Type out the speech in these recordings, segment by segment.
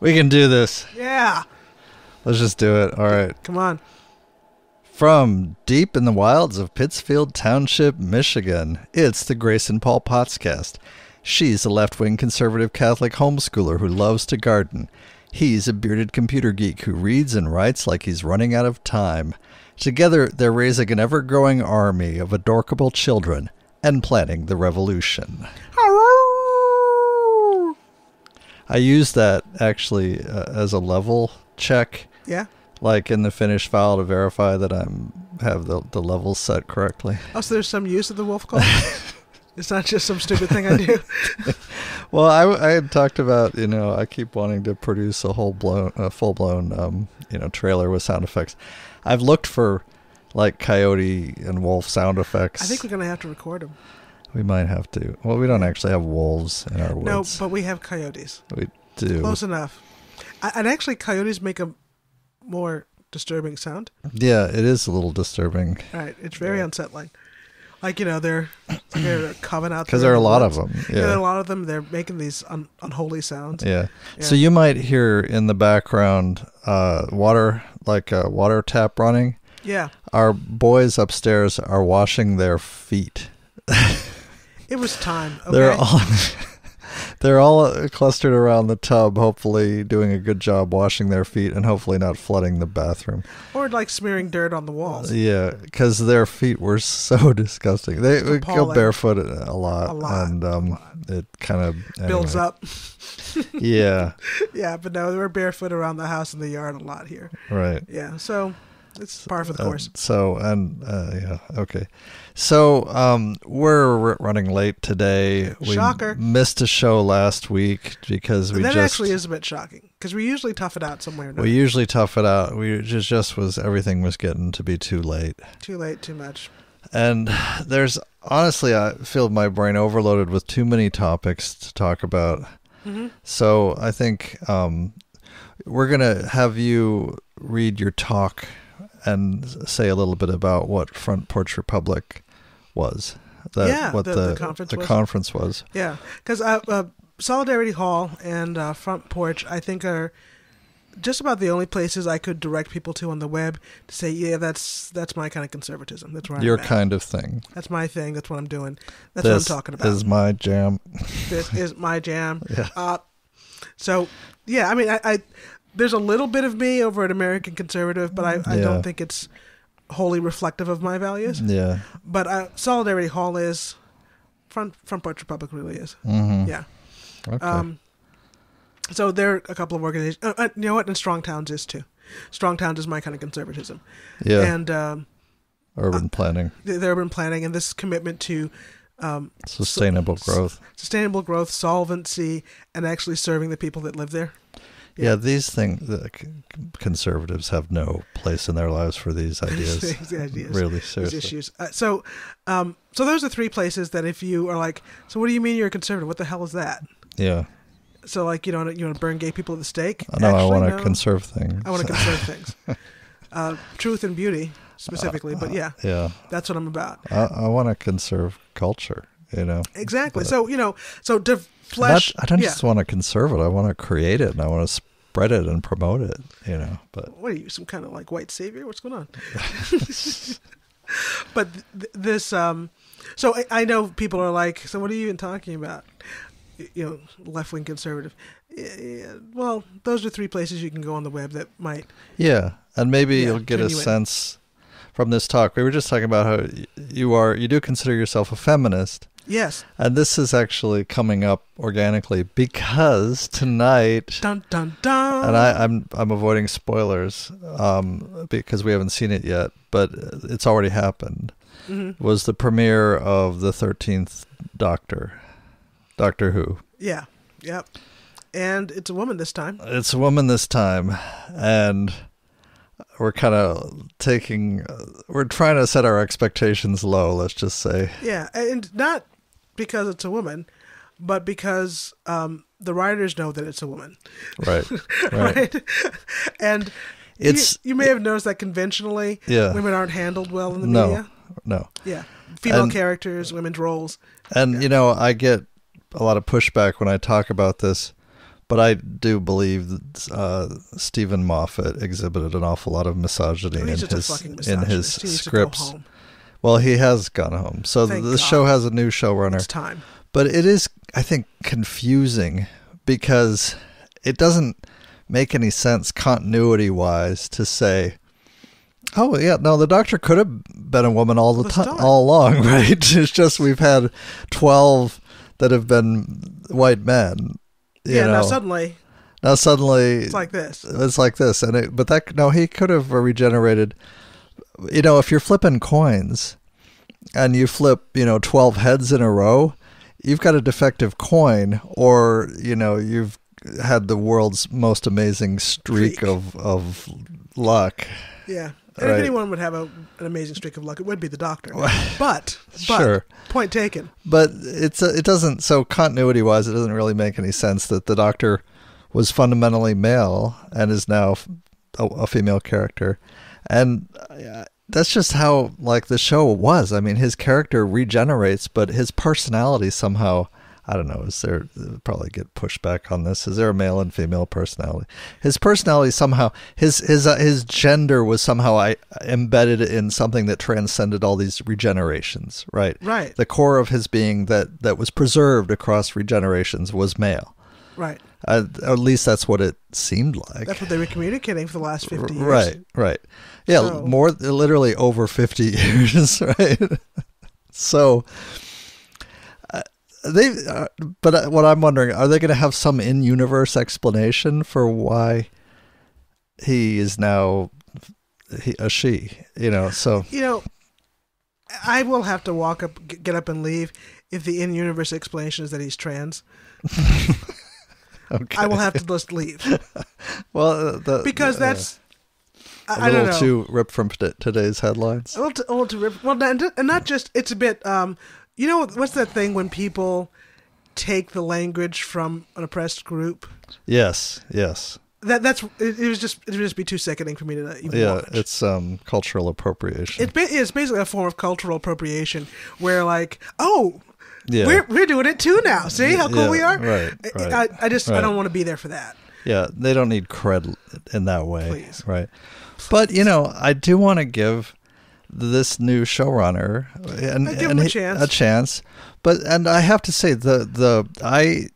We can do this. Yeah. Let's just do it. All right. Come on. From deep in the wilds of Pittsfield Township, Michigan, it's the Grace and Paul Pottscast. She's a left wing conservative Catholic homeschooler who loves to garden. He's a bearded computer geek who reads and writes like he's running out of time. Together, they're raising an ever growing army of adorable children and planning the revolution. I use that actually uh, as a level check, Yeah. like in the finished file to verify that I'm have the the levels set correctly. Oh, so there's some use of the wolf call? it's not just some stupid thing I do. Well, I, I had talked about you know I keep wanting to produce a whole blown a full blown um, you know trailer with sound effects. I've looked for like coyote and wolf sound effects. I think we're going to have to record them. We might have to. Well, we don't actually have wolves in our woods. No, but we have coyotes. we do. Close enough. And actually, coyotes make a more disturbing sound. Yeah, it is a little disturbing Right. It's very unsettling. Like, you know, they're they're coming out because there are a lot of them. Yeah. there are Yeah. a lot of them. They're making these un- unholy sounds. Yeah. Yeah. So you might hear in the background uh, water, like a water tap running. Yeah. Our boys upstairs are washing their feet. It was time. Okay. They're all they're all clustered around the tub, hopefully doing a good job washing their feet and hopefully not flooding the bathroom. or like smearing dirt on the walls. Yeah, because their feet were so disgusting. They would go barefoot a lot, A lot, and um, it kind of Builds up. Yeah, Yeah, but no, we're barefoot around the house and the yard a lot here. right. Yeah, so it's par for the Uh, course. so and uh, yeah, okay. So um, we're r- running late today. We Shocker. missed a show last week because we that just actually is a bit shocking because we usually tough it out somewhere. we usually tough it out. We just just was everything was getting to be too late, Too late, too much. and there's honestly I feel my brain overloaded with too many topics to talk about. hmm So I think um, we're gonna have you read your talk and say a little bit about what Front Porch Republic was. That, Yeah, what the- the, the conference the was. conference was. Yeah, because uh, uh, Solidarity Hall and uh, Front Porch, I think, are just about the only places I could direct people to on the web to say, yeah, that's that's my kind of conservatism. That's where Your I'm at. kind of thing. That's my thing. That's what I'm doing. That's this what I'm talking about. is my jam. this is my jam. Yeah. Uh, so yeah, I mean, I, I there's a little bit of me over at American Conservative, but I, I Yeah. don't think it's wholly reflective of my values. Yeah. But uh, Solidarity Hall is front Front Porch Republic really is. hmm Yeah. Okay. Um, so there are a couple of organizations. Uh, uh, you know what? And Strong Towns is too. Strong Towns is my kind of conservatism. yeah. And um, Urban planning, the, the urban planning and this commitment to um, sustainable growth. sustainable growth, solvency, and actually serving the people that live there. Yeah, these things, the conservatives have no place in their lives for these ideas. These ideas. Really, seriously. issues. Uh, so, um, so those are three places that if you are like, so what do you mean you're a conservative? What the hell is that? Yeah. So like you know you want to burn gay people at the stake? No, I Actually, want to no. conserve things. I want to conserve things. Uh, truth and beauty specifically, but yeah, Yeah. that's what I'm about. I, I want to conserve culture, you know. Exactly. But- So you know, so to flesh. Not, I don't yeah. just want to conserve it. I want to create it and I want to spread it and promote it, you know. But What are you, some kind of like white savior? What's going on? but th- this, um, so I, I know people are like, so what are you even talking about? You know, left wing conservative. Yeah, well, those are three places you can go on the web that might. yeah, and maybe Yeah, you'll get a turn you in. sense from this talk. We were just talking about how you are you do consider yourself a feminist. Yes. And this is actually coming up organically because tonight Dun dun dun. and I, I'm I'm avoiding spoilers um, because we haven't seen it yet, but it's already happened. Mhm. Was the premiere of the Thirteenth Doctor, Doctor Who? Yeah. Yep. And it's a woman this time. It's a woman this time, and we're kind of taking, we're trying to set our expectations low. Let's just say, Yeah, and not because it's a woman, but because um, the writers know that it's a woman, right, right. right? and It's you, you may have noticed that conventionally, Yeah. women aren't handled well in the no, media. no, Yeah, female And- characters, women's roles. and you know, I get a lot of pushback when I talk about this but I do believe that uh, Steven Moffat exhibited an awful lot of misogyny in just a his in his. To go scripts. Well, he has gone home, so Thank the God. show has a new showrunner. It's time. But it is, I think, confusing because it doesn't make any sense continuity wise to say, oh, yeah, no, the doctor could have been a woman all the time, all along, right? It's just we've had 12 that have been white men. You yeah. know, Now suddenly now suddenly it's like this. it's like this and it, but that no he could have regenerated you know if you're flipping coins and you flip you know 12 heads in a row you've got a defective coin or you know you've had the world's most amazing streak Streak. of of luck Yeah. And Right. if anyone would have a, an amazing streak of luck, it would be the doctor. But, but Sure. point taken. but it's a, it doesn't so continuity wise it doesn't really make any sense that the doctor was fundamentally male and is now a female character and uh, that's just how like the show was i mean his character regenerates but his personality somehow i don't know is there probably get pushback on this is there a male and female personality his personality somehow his his uh, his gender was somehow I, embedded in something that transcended all these regenerations right Right. the core of his being that that was preserved across regenerations was male. Right. Uh, at least that's what it seemed like. That's what they were communicating for the last 50 years. Right, right. Yeah, So- more literally over 50 years, right? so uh, they uh, but uh, what I'm wondering, are they going to have some in-universe explanation for why he is now he, a she, you know, so You know, I will have to walk up, get up, and leave if the in-universe explanation is that he's trans. okay. I will have to just leave well, uh, the, because uh, that's. a I, I don't little know. too ripped from t- today's headlines. A little, too, a little too rip- well, and and not just. It's a bit. Um, you know what's that thing when people take the language from an oppressed group? Yes, yes. That that's it, it was just it would just be too sickening for me to even Yeah, watch. it's um cultural appropriation. It's, ba- it's basically a form of cultural appropriation where, like, oh, yeah. we're we're doing it too now. See how cool Yeah, we are? right, I- right, I, I just I don't want to be there for that. yeah, they don't need cred in that way, Please. right? But you know, I do want to give this new showrunner and, and a he- chance. a chance. But and I have to say the the I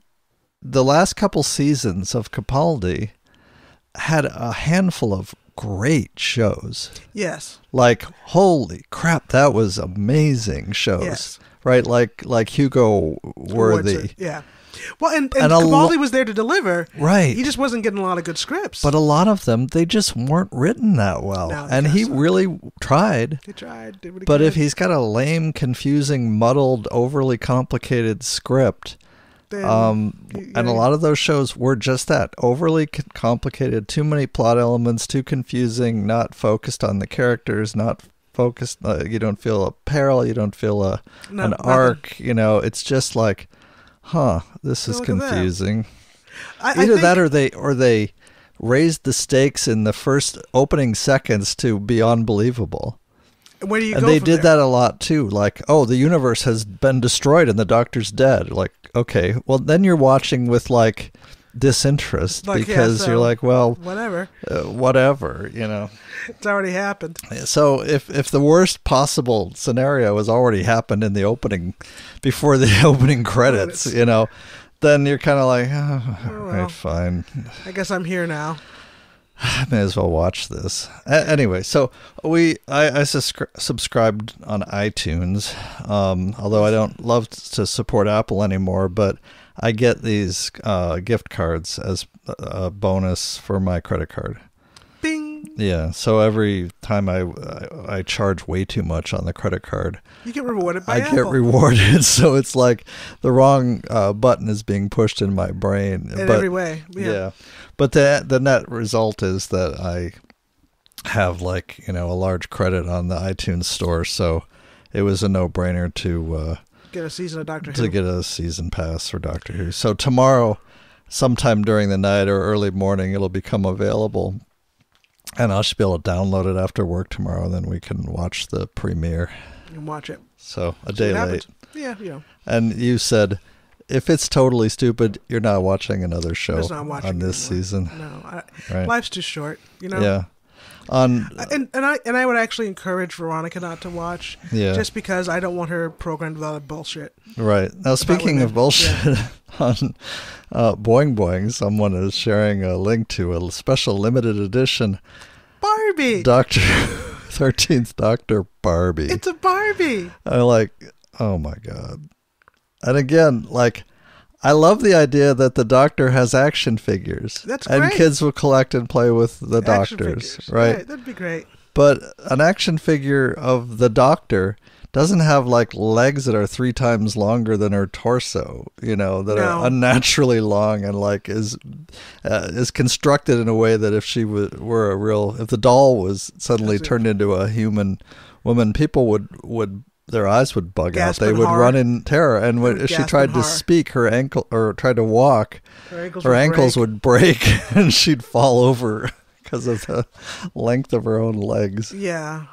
the last couple seasons of Capaldi had a handful of great shows. Yes. like holy crap that was amazing shows Yes. Right like like hugo worthy Yeah. Well, and, and, And lo- was there to deliver. right He just wasn't getting a lot of good scripts. but a lot of them they just weren't written that well No, and he so. really tried he tried. He but could. if he's got a lame confusing muddled overly complicated script Then um you- and a lot of those shows were just that overly complicated too many plot elements too confusing not focused on the characters not focused uh, you don't feel a peril you don't feel a No, an nothing. arc you know it's just like huh this is Look confusing I, I either think, that or they or they raised the stakes in the first opening seconds to be unbelievable where do you and they did there? that a lot too like oh the universe has been destroyed and the doctor's dead like okay well then you're watching with like disinterest Like, yeah, because you're like well Whatever. uh, whatever you know It's already happened. so if if the worst possible scenario has already happened in the opening before the opening credits you know then you're kind of like oh, all Oh, right fine I guess I'm here now. I may as well watch this. A- anyway, so we I, I subscribed on iTunes, um, although I don't love to support Apple anymore. But I get these uh, gift cards as a bonus for my credit card. Bing. Yeah, so every time I I, I charge way too much on the credit card, You get rewarded by I Apple. get rewarded. So it's like the wrong uh, button is being pushed in my brain. in but every way. Yeah. yeah. But the the net result is that I have like, you know, a large credit on the iTunes store, so it was a no-brainer to uh Get a season of Doctor to Who. get a season pass for Doctor Who. So tomorrow sometime during the night or early morning it'll become available. And I should be able to download it after work tomorrow and then we can watch the premiere. You can watch it. So a day late. Yeah, you. And you said if it's totally stupid, you're not watching another show not watching on this anymore. season. No, I, Right. life's too short. You know. Yeah. On And and I and I would actually encourage Veronica not to watch, yeah. just because I don't want her programmed with all that bullshit. Right. Now, speaking of bullshit, on uh, Boing Boing, someone is sharing a link to a special limited edition Barbie. Doctor 13th Doctor Barbie. It's a Barbie. I like, oh my God. And again, like, I love the idea that the doctor has action figures. That's And kids will collect and play with the Action doctors, figures. right? That'd be great. But an action figure of the doctor doesn't have like legs that are three times longer than her torso, you know, that No. are unnaturally long and like is uh, is constructed in a way that if she w- were a real, if the doll was suddenly That's it. turned into a human woman, people would would their eyes would bug Gasp out. They would horror. run in terror, and when, she tried in to speak, her ankle or tried to walk, Her ankles. her would ankles break. would break and she'd fall over because of the length of her own legs. Yeah.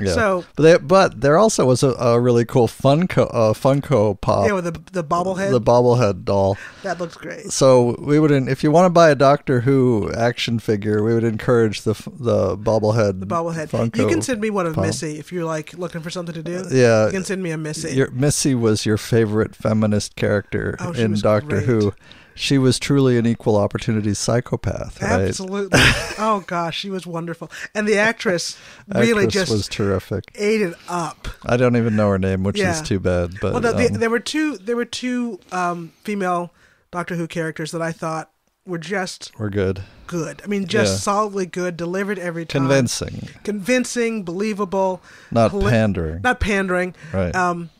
Yeah. So but they, but there also was a, a really cool Funko uh, Funko Pop, yeah, with the the bobblehead, the bobblehead doll. that looks great. So we would, if you want to buy a Doctor Who action figure, we would encourage the the bobblehead. The bobblehead. Funko. you can send me one of Pop. Missy if you're like looking for something to do. Yeah, You can send me a Missy. your, Missy was your favorite feminist character Oh, in Doctor great. Who. She was truly an equal opportunity psychopath, right? Absolutely. oh gosh, she was wonderful, and the actress really Actress just was terrific. ate it up. I don't even know her name, which Yeah. is too bad. But Well, the, the, um, there were two. There were two um, female Doctor Who characters that I thought were just we're good, good. I mean, just Yeah. solidly good, delivered every time, convincing, convincing, believable, not pandering. not pandering. right? Um,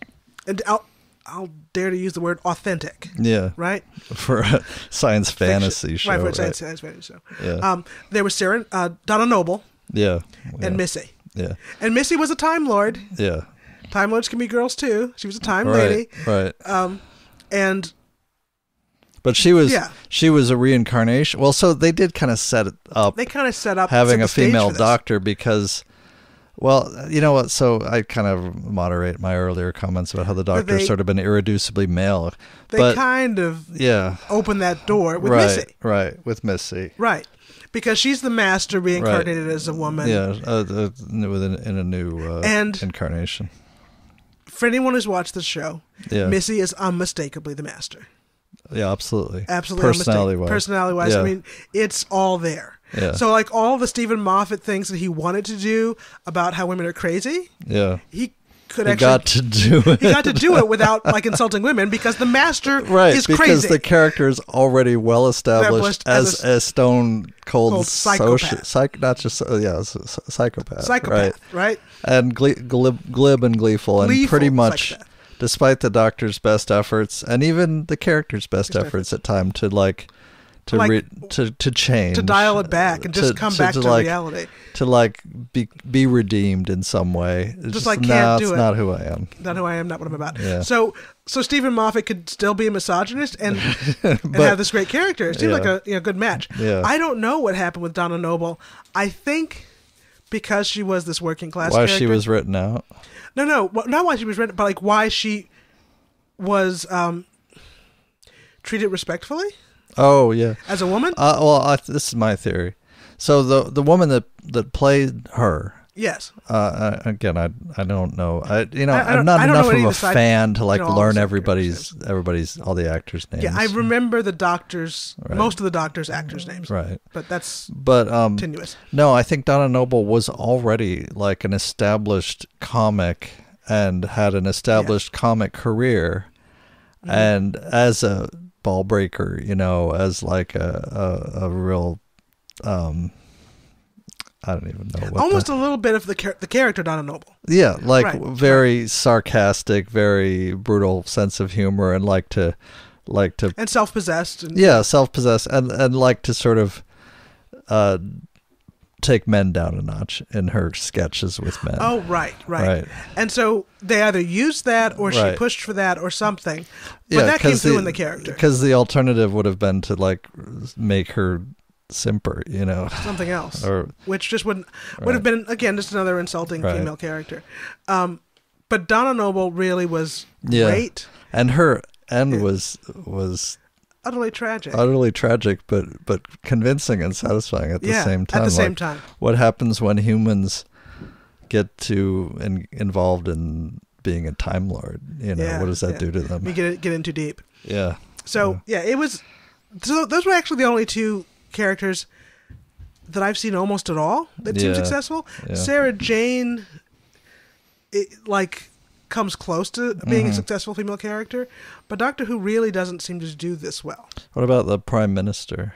and I'll dare to use the word authentic. yeah, Right, for a science fantasy Fiction- show, right? For a right? science, science fantasy show. Yeah, Um, there was Sarah, uh, Donna Noble, yeah, and yeah, Missy, yeah, and Missy was a Time Lord. yeah. Time Lords can be girls too. She was a Time Right, Lady. right. Um, and But she was Yeah. she was a reincarnation. Well, so they did kind of set it up they kind of set up having set a female doctor because well, you know what? So I kind of moderate my earlier comments about how the doctor's they- sort of been irreducibly male. They but kind of yeah, open that door with right, Missy, right, with Missy. right? Because she's the master reincarnated as a woman. Yeah, uh, uh, within in a new uh, And- incarnation. For anyone who's watched the show, Yeah, Missy is unmistakably the master. yeah, absolutely, Absolutely, Personality wise. Personality wise, Yeah. I mean, it's all there. Yeah. So, like all the Steven Moffat things that he wanted to do about how women are crazy, yeah. he could He actually got to do it. he got to do it without like insulting women because the master right is because crazy. the character is already well established Established as as, a, stone cold, cold soci- psychopath. psych, not just uh, yeah, psychopath, psychopath, right? right? And gle- glib, glib and gleeful, and pretty much, psychopath. despite the doctor's best efforts and even the character's best Best efforts at time to like to Like, re- to to change To dial it back and just to- come back to, like, reality. to like be be redeemed in some way. It's Just like, no, can't do it. not who I am. Not who I am, not what I'm about. Yeah. So, so Steven Moffat could still be a misogynist and and have this great character. It seemed Yeah. like a you know, good match. Yeah. I don't know what happened with Donna Noble. I think because she was this working class. Why character, she was written out? no, no, not why she was written, but like why she was um, treated respectfully Oh yeah. as a woman. Uh, well, I, this is my theory. So the the woman that that played her, yes. uh, again, I I don't know. I you know I, I'm not I don't know enough of a fan to like you know, all the learn everybody's everybody's all the actors' names. Yeah, I remember the doctors, Right. most of the doctors' actors' names, Right, but that's but um, tenuous. no, I think Donna Noble was already like an established comic and had an established comic career, Mm-hmm. and as a ball breaker, you know, as like a a, a real um. I don't even know what Almost the, a little bit of the char- the character Donna Noble. Yeah, like Right, very sarcastic, very brutal sense of humor, and like to, like to, and self-possessed and yeah, self-possessed, and and like to sort of, uh, take men down a notch in her sketches with men. oh right, right Right. and so they either used that or she pushed for that or something but that came through in the character Because the alternative would have been to like make her simper, you know, something else or which just wouldn't would have been again just another insulting Right. female character um but Donna Noble really was Yeah. great and her end Yeah. was was Utterly tragic. utterly tragic, but but convincing and satisfying at the yeah, same time. At the same Like, time. what happens when humans get too in, involved in being a time lord? You know, Yeah, what does that yeah. do to We them? get get in too deep. Yeah, So yeah, it was. So those were actually the only two characters that I've seen almost at all that seem successful. Sarah Jane, it, like, comes close to being Mm-hmm. a successful female character, but Doctor Who really doesn't seem to do this well. What about the prime minister?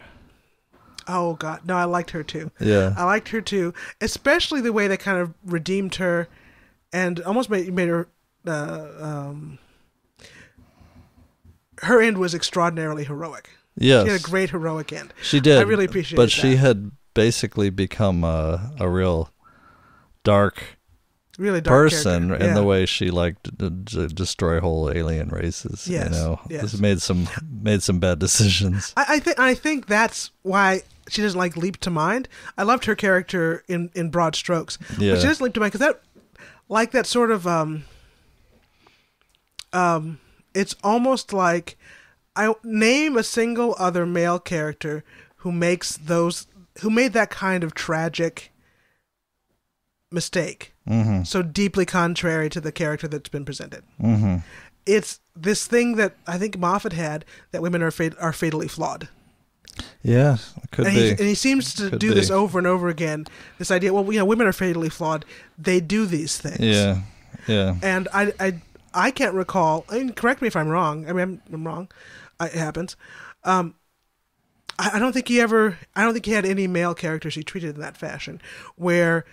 Oh God, no, I liked her too. Yeah, I liked her too, especially the way they kind of redeemed her, and almost made made her. Uh, um, her end was extraordinarily heroic. yes, She had a great heroic end. She did. I really appreciated But she that. had basically become a, a real dark Really dark person character. in the way she liked to d- destroy whole alien races. Yes, You know, yes. Just made some made some bad decisions. I, I think I think that's why she doesn't like leap to mind. I loved her character in in broad strokes, Yeah. but she doesn't leap to mind because that like that sort of um um it's almost like I name a single other male character who makes those who made that kind of tragic mistake Mm-hmm. so deeply contrary to the character that's been presented. Mm-hmm. It's this thing that I think Moffat had that women are fat- are fatally flawed. Yeah, could and be. he, and he seems to Could do this over and over again. This idea, well, you know, women are fatally flawed. They do these things. yeah, yeah. And I, I, I can't recall. I mean, correct me if I'm wrong. I mean, I'm, I'm wrong. It happens. Um, I, I don't think he ever. I don't think he had any male characters he treated in that fashion, where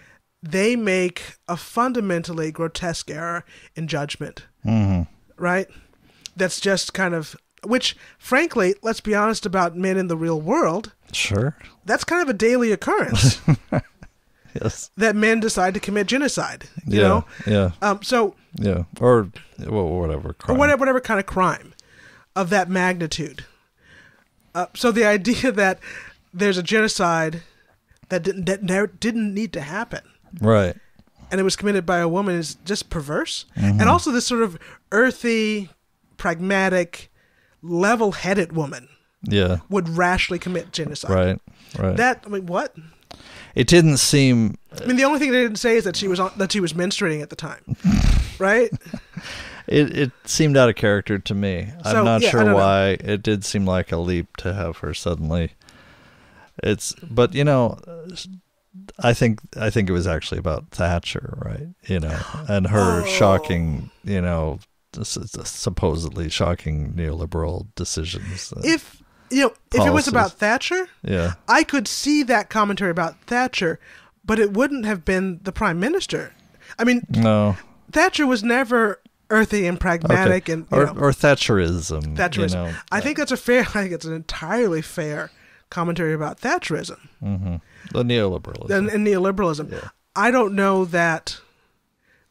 they make a fundamentally grotesque error in judgment. Mm-hmm. Right. That's just kind of. Which, frankly, let's be honest about men in the real world. Sure. That's kind of a daily occurrence. Yes. that men decide to commit genocide. You yeah. know, Yeah. um, so Yeah. Or well, whatever. or whatever whatever kind of crime of that magnitude. Uh, so the idea that there's a genocide that didn't that didn't need to happen Right. and it was committed by a woman is just perverse. Mm-hmm. And also this sort of earthy, pragmatic, level-headed woman Yeah. would rashly commit genocide. Right. Right. That I mean, what? it didn't seem. I mean, the only thing they didn't say is that she was on, that she was menstruating at the time, right? It it seemed out of character to me. So, I'm not yeah, sure don't know. why. It did seem like a leap to have her suddenly. It's but you know, I think I think it was actually about Thatcher, right? You know, and her Oh. shocking, you know, supposedly shocking neoliberal decisions. If you know, if it was about Thatcher, yeah, I could see that commentary about Thatcher, but it wouldn't have been the prime minister. I mean, no, Thatcher was never earthy and pragmatic okay. and or know, or Thatcherism. Thatcherism. You know, I think that's a fair. I think it's an entirely fair commentary about Thatcherism hmm the neoliberalism. and, and neoliberalism. Yeah. I don't know that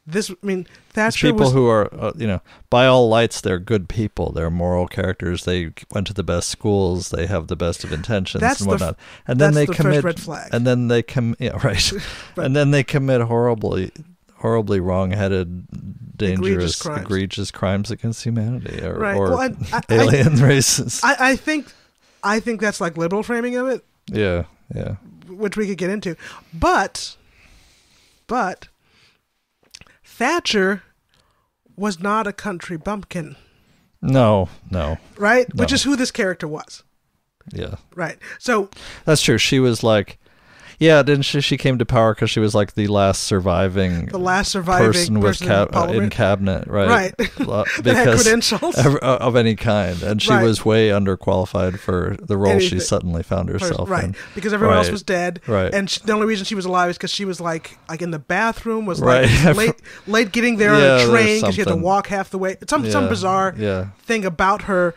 this. I mean, Thatcher people was. who are, uh, you know, by all lights, they're good people. They're moral characters. They went to the best schools. They have the best of intentions That's and the whatnot. and then that's they the first commit. red flag. And then they com. Yeah, right. But- and then they commit horribly, horribly wrong-headed, dangerous, crimes. egregious crimes against humanity or, Right. or Well, I- I- I- alien races. I, I think, I think that's like liberal framing of it, yeah, yeah. which we could get into. But, but, Thatcher was not a country bumpkin, No, no. right? Which is who this character was, Yeah, right? So that's true. She was like, yeah, didn't she? She came to power because she was like the last surviving the last surviving person with person cab- in uh, in cabinet, right? Right. Uh, because credentials. of, of any kind, and she Right. was way underqualified for the role Anything. she suddenly found herself right, in. because everyone else was dead, Right. and she, the only reason she was alive is because she was like, like in the bathroom, was Right. like late, late getting there Yeah, on a train because she had to walk half the way. Some some bizarre Yeah, thing about her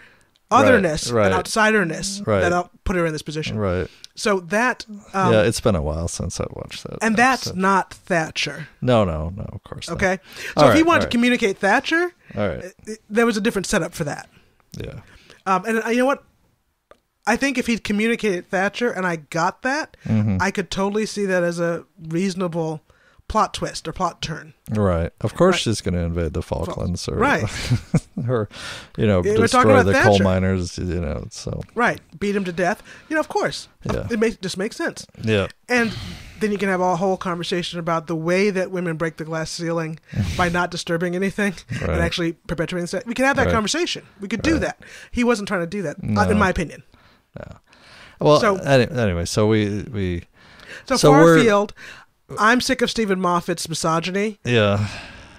otherness right. and outsiderness Right. that out- put her in this position. right. So that, um, yeah, it's been a while since I watched that. and that's episode. not Thatcher. no, no, no. Of course. not. Okay, All so if he wanted all to communicate Thatcher, All right. it- there was a different setup for that. Yeah. Um, and uh, you know what? I think if he'd communicated Thatcher and I got that, Mm-hmm. I could totally see that as a reasonable plot twist or plot turn. Right. Of course, Right. she's going to invade the Falklands or Right. or you know we're destroy the coal miners. You know. So Right. Beat him to death. You know, of course. Yeah. It makes just makes sense. yeah. And then you can have a whole conversation about the way that women break the glass ceiling by not disturbing anything Right. and actually perpetuating. We can have that Right. conversation. We could do that. He wasn't trying to do that, uh, No. in my opinion. Yeah. Well, So- anyway, so we we So, So far afield, I'm sick of Steven Moffat's misogyny. yeah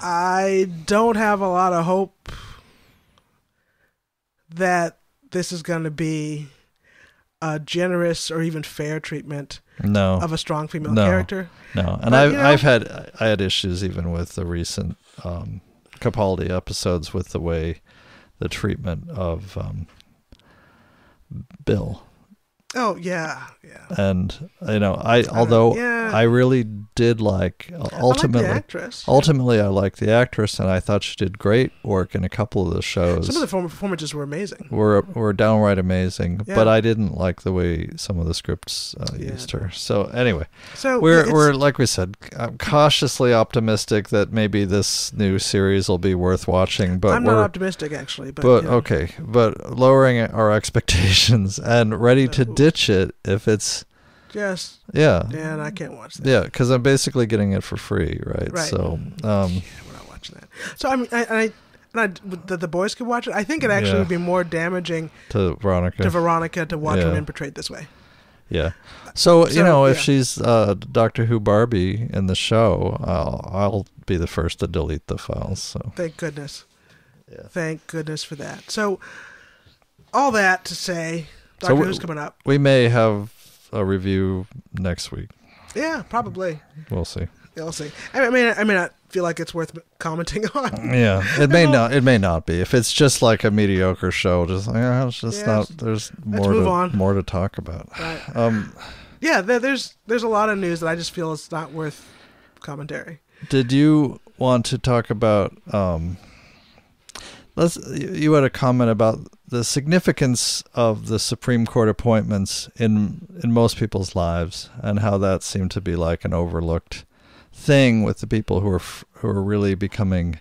I don't have a lot of hope that this is going to be a generous or even fair treatment no of a strong female No. character. no, and But, I've you know- I've had I had issues even with the recent um, Capaldi episodes with the way the treatment of um, Bill Oh yeah, yeah. and you know I although yeah. I really did like ultimately I like the actress. ultimately I liked the actress and I thought she did great work in a couple of the shows. Some of the form- performances were amazing. were were downright amazing, Yeah. but I didn't like the way some of the scripts uh, Yeah, used her. So anyway, So we're we're like we said, I'm cautiously optimistic that maybe this new series will be worth watching. But I'm we're not optimistic actually, but, but okay, but lowering our expectations and ready to Uh, ditch it if it's just yeah yeah, and I can't watch that. yeah because I'm basically getting it for free, right? Right. So um, yeah, We're not watching that. So I mean, I, and I, and I that the boys could watch it. I think it actually Yeah. would be more damaging to Veronica, to Veronica to watch Yeah. women portrayed this way. Yeah. So, you So, know, if she's uh, Doctor Who Barbie in the show, I'll, I'll be the first to delete the files. So, Thank goodness. Yeah. Thank goodness for that. So, all that to say, Doctor we- Who's coming up. we may have a review next week. Yeah, probably. We'll see. Yeah, we'll see. I mean, I may not feel like it's worth commenting on. Yeah, it may not. It may not be. If it's just like a mediocre show, just yeah, it's just Yeah, not. There's more to on. more to talk about. Right. Um, Yeah, there's there's a lot of news that I just feel it's not worth commentary. did you want to talk about? Um, let's. You had a comment about the significance of the Supreme Court appointments in in most people's lives, and how that seemed to be like an overlooked thing with the people who are who are really becoming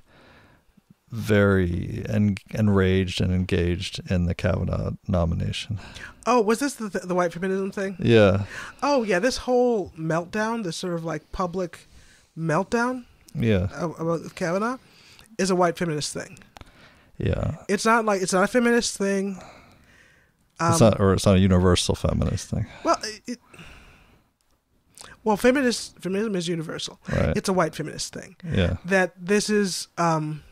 very en- enraged and engaged in the Kavanaugh nomination. Oh, was this the the white feminism thing? Yeah, Oh yeah, this whole meltdown, this sort of like public meltdown yeah, about Kavanaugh, is a white feminist thing. Yeah. It's not like it's not a feminist thing. Um, it's not, or it's not a universal feminist thing, well, it, it, well, feminist feminism is universal. right? It's a white feminist thing. yeah, That this is. um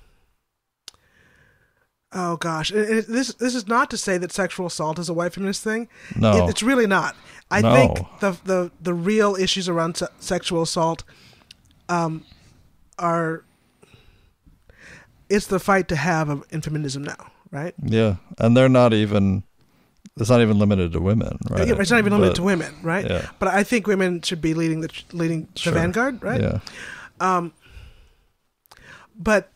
Oh gosh, it, this this is not to say that sexual assault is a white feminist thing. no, It, it's really not. I No. think the the the real issues around se- sexual assault, um, are. It's the fight to have of, in feminism now, right? yeah, and they're not even. It's not even limited to women, right? Yeah, It's not even limited But- to women, right? Yeah, But I think women should be leading the leading Sure. the vanguard, right? Yeah, Um, but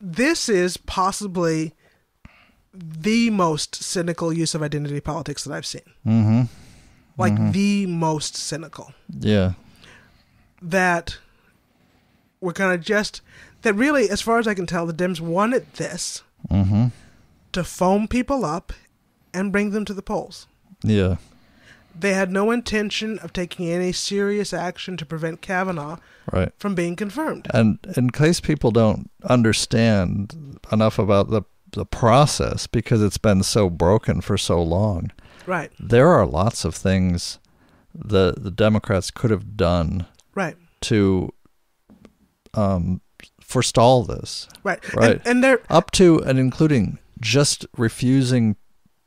this is possibly the most cynical use of identity politics that I've seen. mm-hmm. Like Mhm. the most cynical. Yeah, That we're gonna just that really, as far as I can tell, the Dems wanted this mm-hmm. to foam people up and bring them to the polls. Yeah, They had no intention of taking any serious action to prevent Kavanaugh right. from being confirmed. And in case people don't understand enough about the the process because it's been so broken for so long, Right, there are lots of things the the Democrats could have done right, to um, forestall this, right. Right. And, and they're up to and including just refusing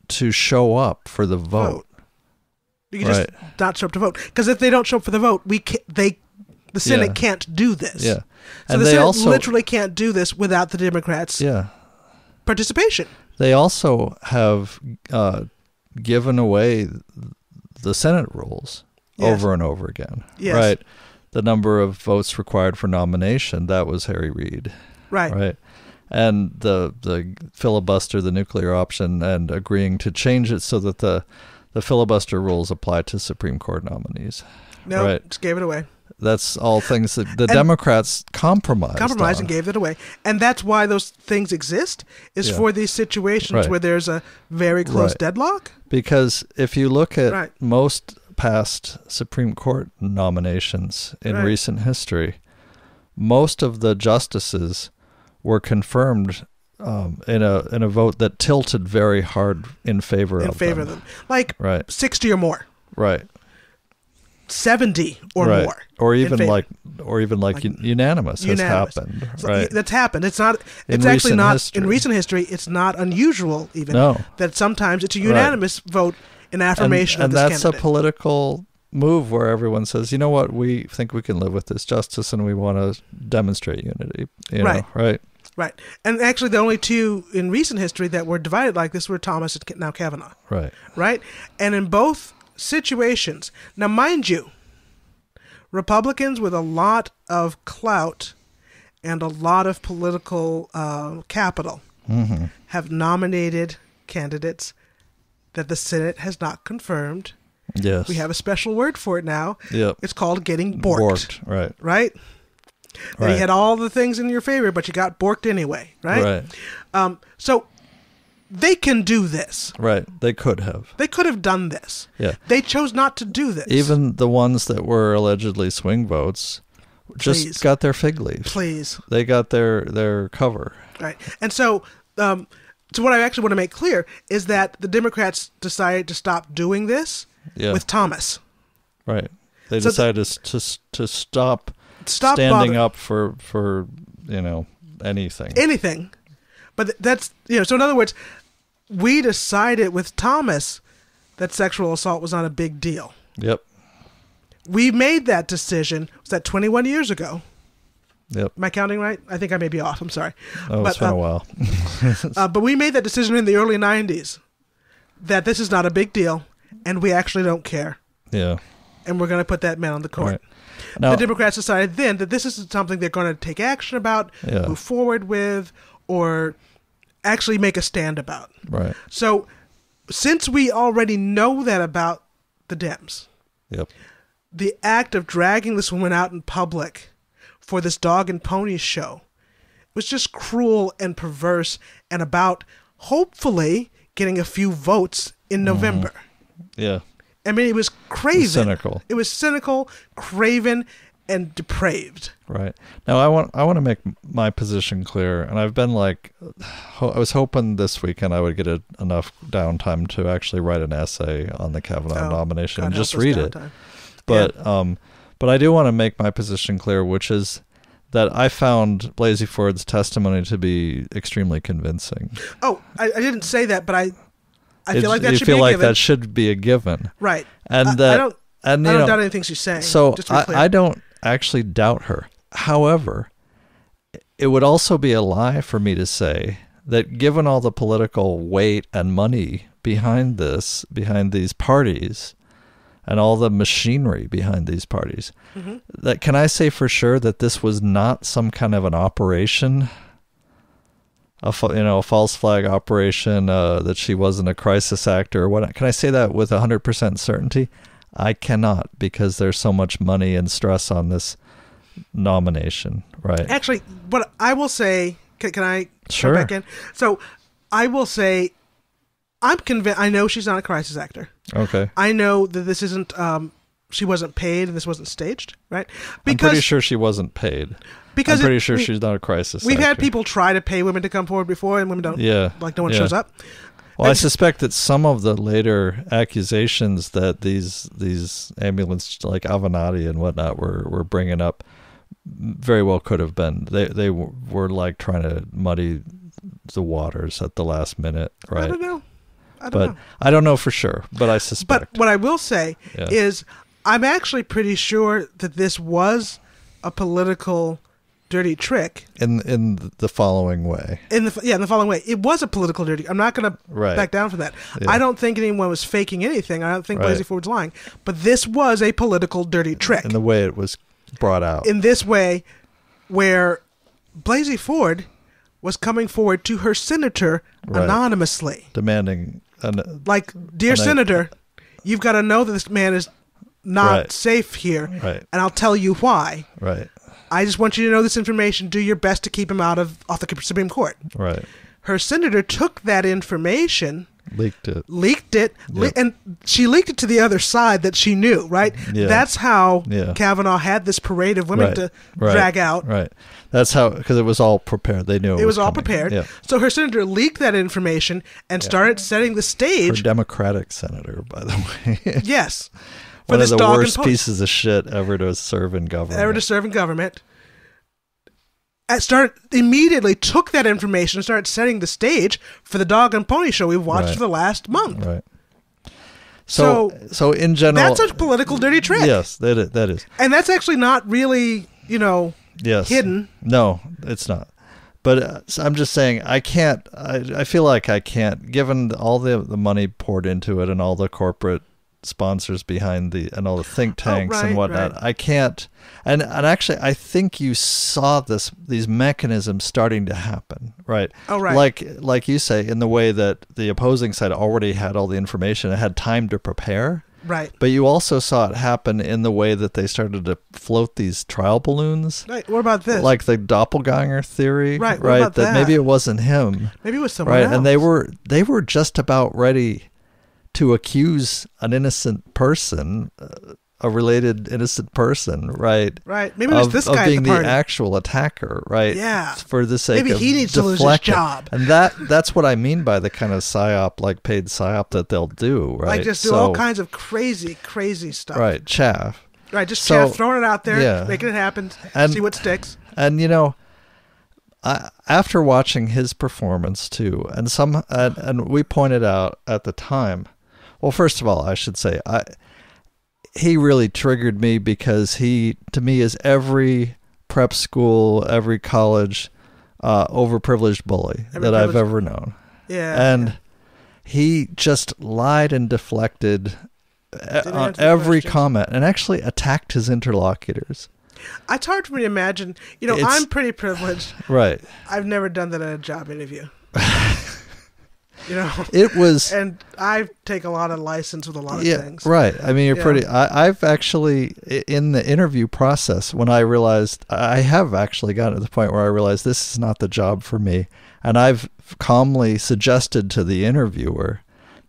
to show up for the vote. You can just Right. not show up to vote because if they don't show up for the vote, we can they the Senate Yeah. can't do this. Yeah, So and the they Senate also literally can't do this without the Democrats' yeah participation. they also have uh, given away the Senate rules Yes. over and over again. Yes. Right. The number of votes required for nomination that was Harry Reid. Right. Right. And the the filibuster, the nuclear option, and agreeing to change it so that the the filibuster rules apply to Supreme Court nominees. No, Right. just gave it away. That's all things that the Democrats compromised. Compromised on. and gave it away. And that's why those things exist, is Yeah. for these situations Right. where there's a very close Right. deadlock. Because if you look at most past Supreme Court nominations in Right. recent history, most of the justices were confirmed um, in a in a vote that tilted very hard in favor in of favor them. of them. Like Right, 60 or more, right, 70 or right. more. or even like, or even like, Like un- unanimous, unanimous. has happened. So, right. That's happened. It's not. In It's actually not history. in recent history. It's not unusual even no. that sometimes it's a unanimous vote in affirmation and, of and that's candidate. a political move where everyone says, you know what, we think we can live with this justice, and we want to demonstrate unity. You Right. Know, right. right. And actually, the only two in recent history that were divided like this were Thomas and now Kavanaugh. Right. Right. And in both situations, now mind you, Republicans with a lot of clout and a lot of political uh, capital hmm have nominated candidates that the Senate has not confirmed. Yes. We have a special word for it now. Yep. It's called getting borked, borked Right. right? Right. you had all the things in your favor, but you got borked anyway, right? Right. Um, so they can do this. Right. They could have. They could have done this. Yeah. They chose not to do this. Even the ones that were allegedly swing votes just Please. got their fig leaves. please, They got their their cover. right? And so, um, so what I actually want to make clear is that the Democrats decided to stop doing this Yeah. with Thomas. right. They So decided to to to stop, Stop standing bothering- up for for you know anything. anything. But that's you know. So in other words, we decided with Thomas that sexual assault was not a big deal. yep. We made that decision. Was that 21 years ago? Yep. Am I counting right? I think I may be off. I'm sorry. Oh, But, it's been uh, a while. Uh, but we made that decision in the early 90s that this is not a big deal, and we actually don't care, Yeah. and we're going to put that man on the court. Right. Now, the Democrats decided then that this is something they're going to take action about, Yeah. move forward with, or actually make a stand about. right. So, since we already know that about the Dems, Yep. the act of dragging this woman out in public for this dog and pony show It was just cruel and perverse and about hopefully getting a few votes in November. Yeah. I mean, it was craven. cynical. It was cynical, craven, and depraved. Right. Now I want I want to make my position clear, and I've been like, ho- I was hoping this weekend I would get a, enough downtime to actually write an essay on the Kavanaugh Oh, nomination God and just us read it. downtime. But um, but I do want to make my position clear, which is that I found Blasey Ford's testimony to be extremely convincing. Oh, I, I didn't say that, but I, I It- feel like that you should feel be a like given. that should be a given, right. and I, that I don't. and I don't know, doubt anything she's saying. So just I. I don't actually doubt her. However, it would also be a lie for me to say that given all the political weight and money behind this, behind these parties, and all the machinery behind these parties, Mm-hmm. that can I say for sure that this was not some kind of an operation, a you know a false flag operation, uh, that she wasn't a crisis actor or what? Can I say that with hundred percent certainty? I cannot because there's so much money and stress on this nomination, right? Actually, what I will say, can, can I Sure. come back in? So, I will say, I'm convinced. I know she's not a crisis actor. Okay. I know that this isn't. Um, she wasn't paid and this wasn't staged, right? I'm pretty sure she wasn't paid. because I'm pretty it- sure we, she's not a crisis. We've had people try to pay women to come forward before, and women don't. Yeah. Like no one yeah. shows up. Well, I suspect that some of the later accusations that these these ambulance like Avenatti and whatnot were were bringing up very well could have been they they were, were like trying to muddy the waters at the last minute, right? I don't know. I But know. I don't know for sure, but I suspect. But what I will say Yeah. is, I'm actually pretty sure that this was a political dirty trick. in in the following way, In the yeah, in the following way, it was a political dirty. I'm not going to back down from that. Yeah. I don't think anyone was faking anything. I don't think Right. Blasey Ford's lying. But this was a political dirty trick. in the way it was brought out. in this way, where Blasey Ford was coming forward to her senator Right. anonymously, demanding an like, "Dear And I- Senator, you've got to know that this man is not Right. safe here, Right. and I'll tell you why. Right. I just want you to know this information. Do your best to keep him out of off the Supreme Court. Right. Her senator took that information, Leaked it. leaked it, le- and she leaked it to the other side that she knew. Right. Yeah. That's how Yeah. Kavanaugh had this parade of women right. to right. drag out. Right. That's how because it was all prepared. They knew it, It was all coming. prepared. Yeah. So her senator leaked that information and started setting the stage. Democratic senator, by the way. yes. For One of the worst pieces of shit ever to serve in government. ever to serve in government. Start immediately took that information and started setting the stage for the dog and pony show we've watched Right. for the last month. Right. So, so, in general, That's a political dirty trick. yes, that is, that is And that's actually not really, you know, yes hidden. No, it's not. But uh, so I'm just saying, I can't. I, I feel like I can't, given all the the money poured into it and all the corporate sponsors behind the and all the think tanks Oh, right, and whatnot. right. I can't. And and actually, I think you saw this these mechanisms starting to happen, right? Oh, right. Like like you say, in the way that the opposing side already had all the information and had time to prepare. Right. But you also saw it happen in the way that they started to float these trial balloons Right. What about this? like the doppelganger theory, Right, Right, about that? maybe it wasn't him, Maybe it was someone right? else. And they were they were just about ready to accuse an innocent person, uh, a related innocent person, right? Right. Maybe it was of, this of guy being at the party. actual attacker, right? Yeah. for the sake Maybe of he needs to lose his job. and that that's what I mean by the kind of psyop, like paid psyop that they'll do, right? Like just do So- all kinds of crazy, crazy stuff. right? Chaff. Right. Just So- yeah, throwing it out there, yeah. making it happen, And- see what sticks. And you know, I, after watching his performance too, and some, and, and we pointed out at the time. Well, first of all, I should say I he really triggered me because he, to me, is every prep school, every college, uh, overprivileged bully Every that I've ever known, Yeah. and yeah. he just lied and deflected. uh, Didn't On every comment, and actually attacked his interlocutors. it's hard for me to imagine. You know, It's- I'm pretty privileged. Right. I've never done that at a job interview. you know, It was and I take a lot of license with a lot of yeah, things. right. I mean, you're Yeah. pretty. I, I've actually in the interview process when I realized I have actually gotten to the point where I realized this is not the job for me, and I've calmly suggested to the interviewer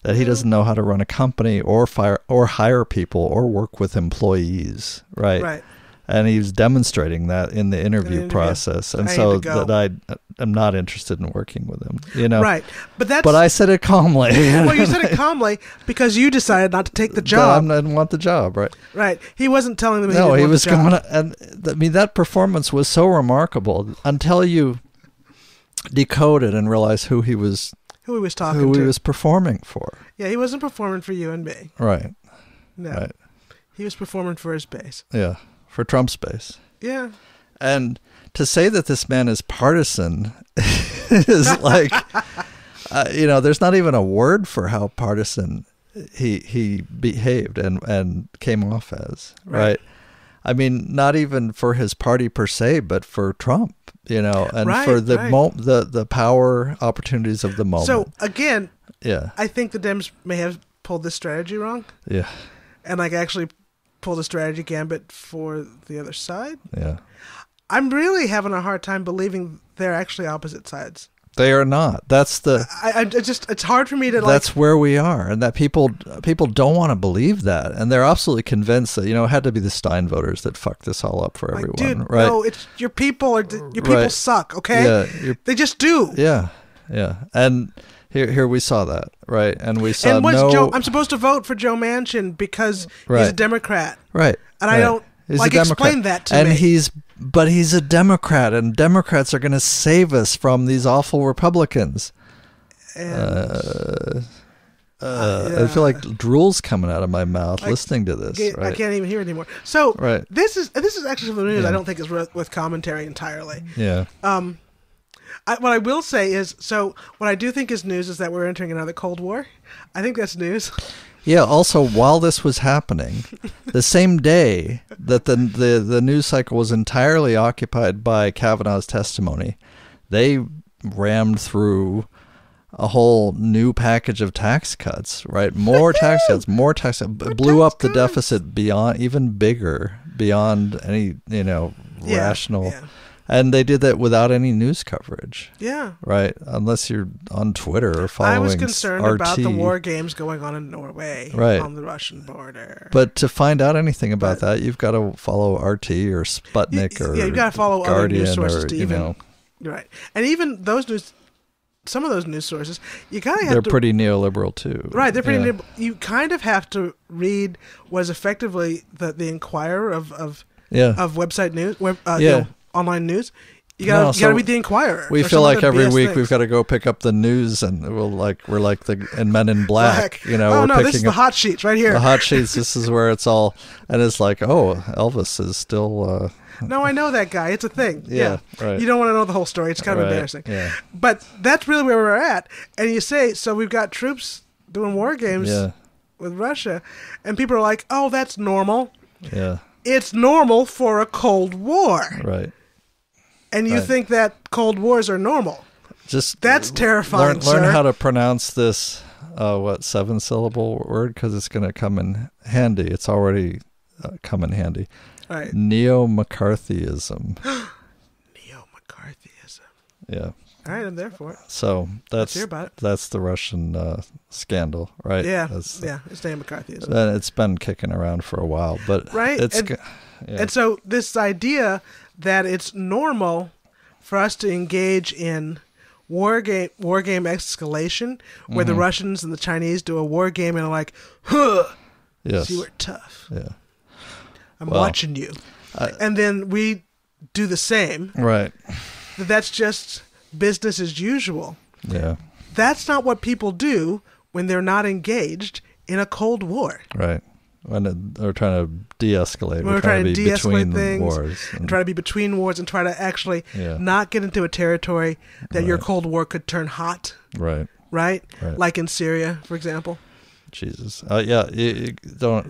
that he doesn't know how to run a company or fire or hire people or work with employees. Right. Right. And he was demonstrating that in the interview process, and I so that I am not interested in working with him. You know. Right. But that's But I said it calmly. well, you said it calmly because you decided not to take the job. I didn't want the job, right? right. He wasn't telling them. no, he, he didn't want was the job. going to, and I mean that performance was so remarkable until you decoded and realized who he was, who he was talking who to. he was performing for. yeah, he wasn't performing for you and me. Right, No, right, he was performing for his base. yeah, for Trump's base. Yeah. And to say that this man is partisan is like, uh, you know, there's not even a word for how partisan he he behaved and and came off as. Right. Right. I mean, not even for his party per se, but for Trump, you know, and Right, for the right. mo- the the power opportunities of the moment. So again, yeah, I think the Dems may have pulled this strategy wrong, yeah, and like actually pulled a strategy gambit for the other side. yeah. I'm really having a hard time believing they're actually opposite sides. They are not. That's the I, I just it's hard for me to like. that's where we are and that people people don't want to believe that and they're absolutely convinced that you know it had to be the stein voters that fucked this all up for like, everyone dude, right no, it's your people are your people Right. suck. Okay, yeah they just do. yeah yeah and here here we saw that right and we saw and what's no Joe? I'm supposed to vote for Joe Manchin because he's a Democrat, right and I don't He's like explain that to and me. he's but he's a democrat and democrats are going to save us from these awful republicans and uh, uh, i feel like drool's coming out of my mouth Like, listening to this Ga- I can't even hear anymore. So Right. this is this is actually the news Yeah. I don't think is worth, with commentary entirely. yeah Um, I, what I will say is, so what I do think is news is that we're entering another Cold War. I think that's news. Yeah. Also, while this was happening, the same day that the the the news cycle was entirely occupied by Kavanaugh's testimony, they rammed through a whole new package of tax cuts, right? More tax cuts, more tax b- blew tax up the cuts. deficit beyond even bigger, beyond any you know Yeah, rational, yeah. And they did that without any news coverage, Yeah. right? Unless you're on Twitter or following I was concerned RT. about the war games going on in Norway Right. on the Russian border. But to find out anything about But- that, you've got to follow RT or Sputnik Y- or yeah, you've gotta follow other news sources or to you know right. And even those news some of those news sources, you kind of have they're to pretty neoliberal too. Right, they're pretty. Yeah. nib- You kind of have to read what is effectively the the Enquirer of of, Yeah, of website news, web, uh, Yeah. you know, online news. You gotta No, you gotta read the Enquirer. we feel like every BS week things. we've got to go pick up the news, and we'll like we're like the in Men in Black. You know, oh we're no, picking this is the hot sheets right here. the hot sheets. This is where it's all, and it's like, oh, Elvis is still. Uh, no, I know that guy. It's a thing. Yeah, Yeah, right. You don't want to know the whole story. It's kind of right, embarrassing. Yeah, But that's really where we're at. And you say, so we've got troops doing war games yeah, with Russia, and people are like, oh, that's normal. yeah. It's normal for a Cold War. Right. And you Right. think that Cold Wars are normal. Just That's terrifying, Learn, learn how to pronounce this. Uh, what seven syllable word? Because it's going to come in handy. It's already uh, come in handy. Right. Neo McCarthyism. Neo McCarthyism. Yeah. All right, I'm there for it. So that's hear about it. that's the Russian uh, scandal, right? Yeah, That's, yeah, it's Neo McCarthyism. It's been kicking around for a while, but Right, It's and- yeah. And so this idea that it's normal for us to engage in war game war game escalation, where Mm-hmm. the Russians and the Chinese do a war game and are like, "Huh, yes, see, we're tough. yeah, I'm Well, watching you," I- and then we do the same. right, that's just business as usual. yeah, That's not what people do when they're not engaged in a Cold War. right. When it, they're trying to de-escalate, When we're trying to be between things wars, and try to be between wars and try to actually Yeah. not get into a territory that your Cold War could turn hot, right. right? Right. Like in Syria, for example. Jesus. Uh, yeah, you, you don't.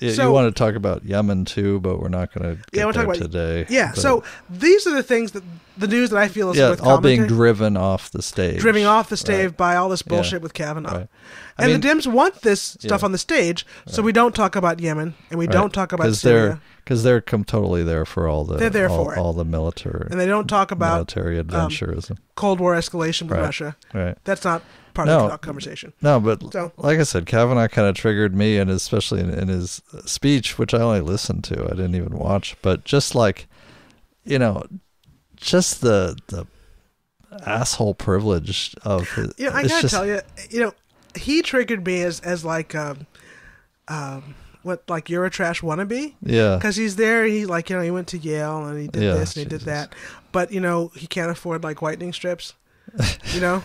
You, So- you want to talk about Yemen too, but we're not going to get Yeah, we'll talk about- today. Yeah. But- So these are the things that the news that I feel is yeah, worth all being driven off the stage, driven off the stage Right. by all this bullshit Yeah. with Kavanaugh. Right. And mean- the Dems want this stuff Yeah. on the stage, so we don't talk about Yemen and we Right. don't talk about because Syria, they're because they're com- totally there for all the They're there all, for it. all the military and they don't talk about military um, adventurism. Cold War escalation with Right. Russia. right. That's not part No. of the conversation. No, but So- like I said, Kavanaugh kind of triggered me, and especially in, in his speech, which I only listened to, I didn't even watch. But just like, you know, just the the asshole privilege of his, You know, I gotta just, tell you, you know, he triggered me as as like um, um, what like you're a trash wannabe yeah, because he's there. He like you know he went to Yale and he did Yeah, this and he Jesus. did that, but you know he can't afford like whitening strips, you know.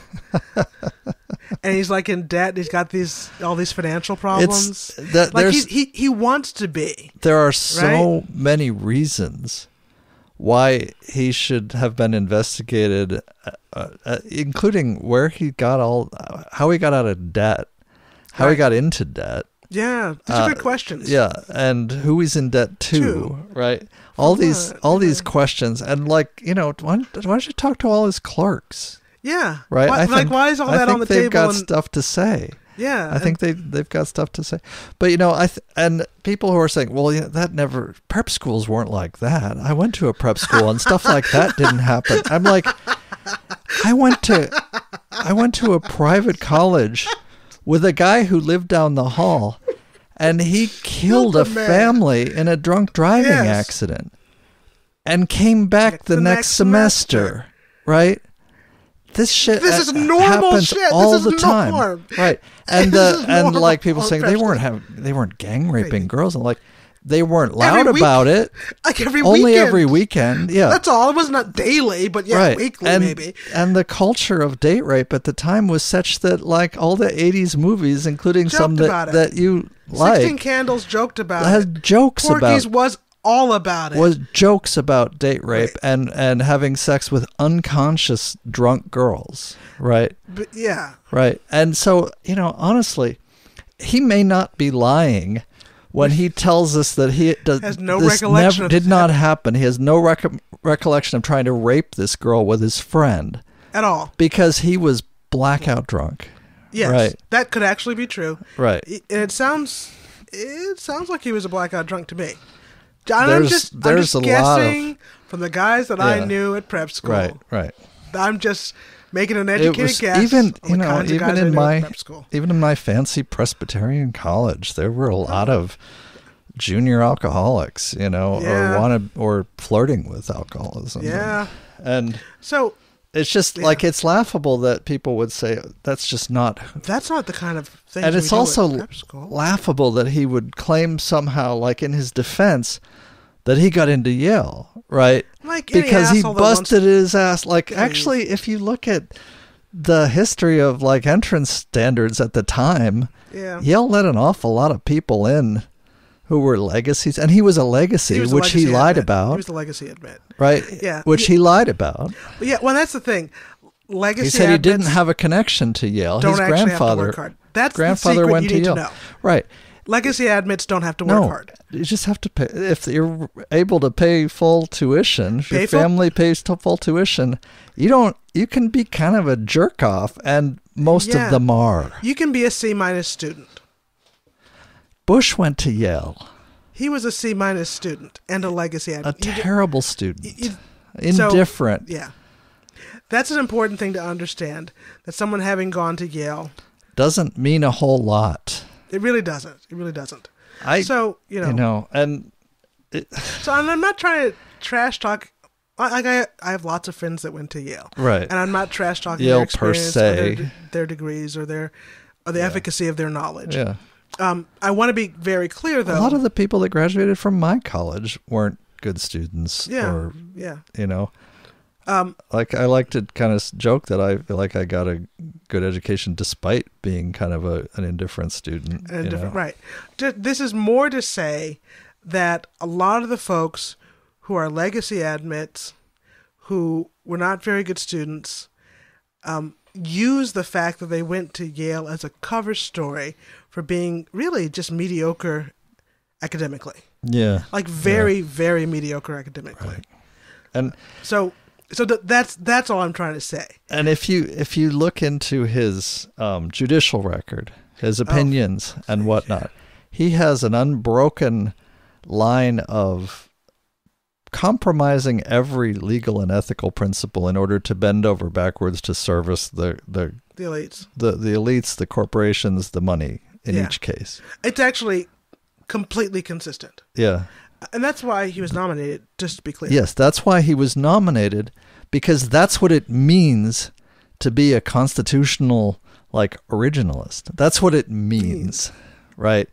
and he's like in debt. He's got these all these financial problems. it's that like he, he he wants to be. there are so many reasons why he should have been investigated, uh, uh, including where he got all, how he got out of debt, how he got into debt. Yeah, these Uh, are good questions. Yeah, and who he's in debt to, right? All these, all these questions, and like you know, why, don't- why don't you talk to all his clerks, yeah. right? Why, I like why is all I that think on the they've table? got and, stuff to say. Yeah, I think they they've got stuff to say, but you know, I th- and people who are saying, well, yeah, that never prep schools weren't like that. I went to a prep school and stuff like that didn't happen. I'm like, I went to I went to a private college with a guy who lived down the hall, and he killed a man. family in a drunk driving Yes. accident, and came back the, The next, next semester, semester. right? This shit This is normal happens shit. This all is the time, norm. right? And This uh, and like people saying they weren't having they weren't gang raping girls, and like they weren't loud about it. like every Only weekend. every weekend, yeah. That's all. It was not daily, but yeah, right. weekly and, maybe. And the culture of date rape at the time was such that like all the 80s movies, including some Joked about that, that you like Sixteen Candles joked about had it. jokes Porky's about was all about it. was jokes about date rape Right. and and having sex with unconscious drunk girls, right? but yeah, Right. And so, you know, honestly, he may not be lying when he tells us that he does Has no this recollection never, did not happen. He has no rec- recollection of trying to rape this girl with his friend at all. because he was blackout drunk. Yes, Right. that could actually be true. Right. And it sounds, it sounds like he was a blackout drunk to me. And I'm There's- just, I'm there's just a lot of- guessing from the guys that I knew at prep school. Right. Right. I'm just making an educated was guess. even you know even in my even in my fancy Presbyterian college, there were a lot of junior alcoholics, you know, Yeah. or wanted or flirting with alcoholism. Yeah. and So it's just Yeah. like it's laughable that people would say that's just not that's not the kind of thing. and it's also laughable that he would claim somehow like in his defense that he got into Yale, right? Like because he busted his ass. Like Please. actually, if you look at the history of like entrance standards at the time, Yeah. Yale let an awful lot of people in who were legacies, and he was a legacy, He was a which he lied admit. about, He was the legacy admit. right? Yeah. which he lied about. Yeah, well, that's the thing. Legacy He said he didn't have a connection to Yale. don't His actually have to grandfather, work hard. That's grandfather went you to Yale, to know. right? Legacy admits don't have to work no, hard. you just have to pay. If you're able to pay full tuition, if Pay your full- family pays to full tuition, you don't. You can be kind of a jerk off, and most Yeah. of them are. You can be a C minus student. Bush went to Yale, He was a C minus student and a legacy a admit. You ju- terrible student, you- so- indifferent. yeah. That's an important thing to understand. That someone having gone to Yale, Doesn't mean a whole lot. it really doesn't. It really doesn't. I, so you know, you know, and so and I'm not trying to trash talk. I- Like I, I have lots of friends that went to Yale, right. and I'm not trash talking Yale their per or their, se. their degrees, or their, or the efficacy of their knowledge. yeah. Um, I want to be very clear, though. A lot of the people that graduated from my college weren't good students, yeah, or yeah. you know, Um, like I like to kind of joke that I feel like I got a good education despite being kind of a, an indifferent student. know? right. This is more to say that a lot of the folks who are legacy admits, who were not very good students, um, use the fact that they went to Yale as a cover story for being really just mediocre academically, Yeah, like very, very mediocre academically. Right. and So, so th- that's that's all I'm trying to say. and if you if you look into his um, judicial record, his Oh. opinions and whatnot, he has an unbroken line of compromising every legal and ethical principle in order to bend over backwards to service the the The elites. the, the elites, the corporations, the money in Yeah. each case. It's actually completely consistent. Yeah. And that's why he was nominated, just to be clear. Yes, that's why he was nominated because that's what it means to be a constitutional like originalist. That's what it means, right?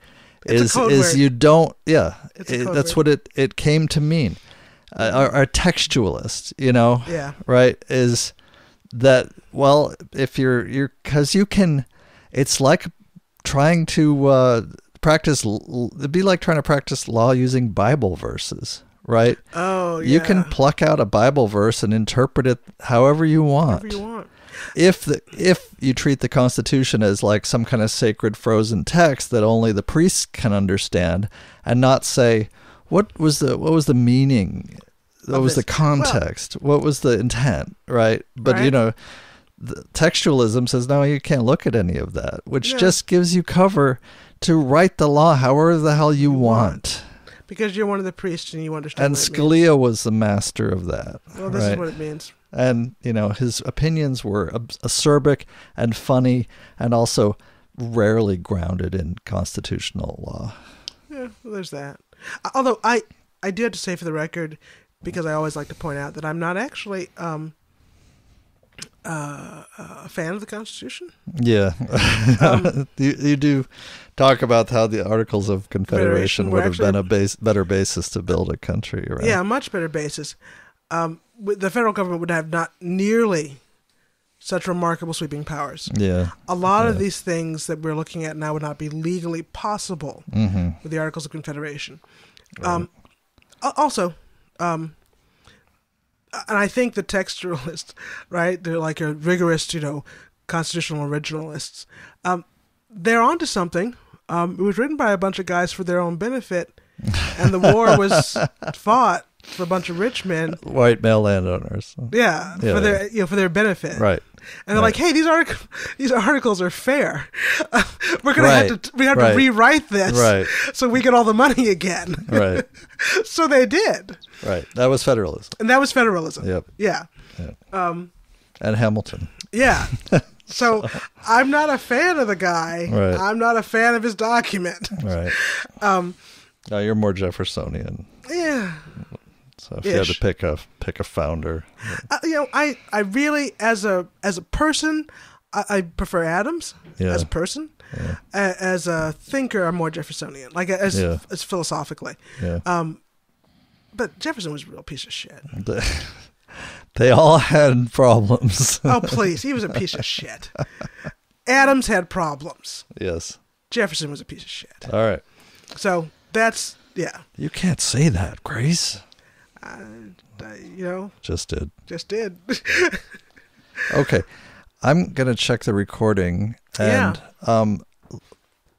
It's is is word. you don't yeah, it- that's word. what it it came to mean. Uh, a, a textualist, you know, Yeah. right is that well if you're you're because you can it's like trying to uh practice it'd be like trying to practice law using bible verses right Oh, yeah. you can pluck out a bible verse and interpret it however you want Whatever you want. if the if you treat the constitution as like some kind of sacred frozen text that only the priests can understand and not say what was the what was the meaning what was the this. Well- context what was the intent right but you know the textualism says no you can't look at any of that which Yeah. just gives you cover to write the law however the hell you, want. Because you're one of the priests and you understand. and Scalia was the master of that. Well, this right? is what it means. and you know his opinions were acerbic and funny and also rarely grounded in constitutional law Yeah, well, there's that. Although I, I do have to say for the record, because I always like to point out that I'm not actually um, uh, a fan of the Constitution. yeah Um, you, you do talk about how the articles of confederation would have been a base, better basis to build a country right Yeah, a much better basis. Um, the federal government would have not nearly such remarkable sweeping powers. yeah A lot of these things that we're looking at now would not be legally possible hmm with the Articles of Confederation. Um, also, um, and I think the textualists, right? They're like a rigorous, you know, constitutional originalists. Um, they're onto something. Um, it was written by a bunch of guys for their own benefit, and the war was fought for a bunch of rich men. white male landowners Yeah, Yeah, for their you know for their benefit. right and they're like, "Hey, these artic- these articles are fair. Uh, we're gonna Right, have to we have right. to rewrite this Right. so we get all the money again." Right. so they did, right. That was federalism. and that was federalism. Yep. Yeah, Um. And Hamilton. yeah. So I'm not a fan of the guy. Right. I'm not a fan of his document. Right. Um, No, you're more Jeffersonian. yeah. So if you had to pick a pick a founder, Uh, you know, I, I really as a as a person, I, I prefer Adams Yeah. as a person. Yeah. A, as a thinker, I'm more Jeffersonian, like as Yeah. as philosophically. yeah. Um, but Jefferson was a real piece of shit. they, they all had problems. Oh please, he was a piece of shit. Adams had problems. yes. Jefferson was a piece of shit. All right. So that's yeah. You can't say that, Grace. I, you know, Just did. just did. Okay. I'm gonna check the recording and um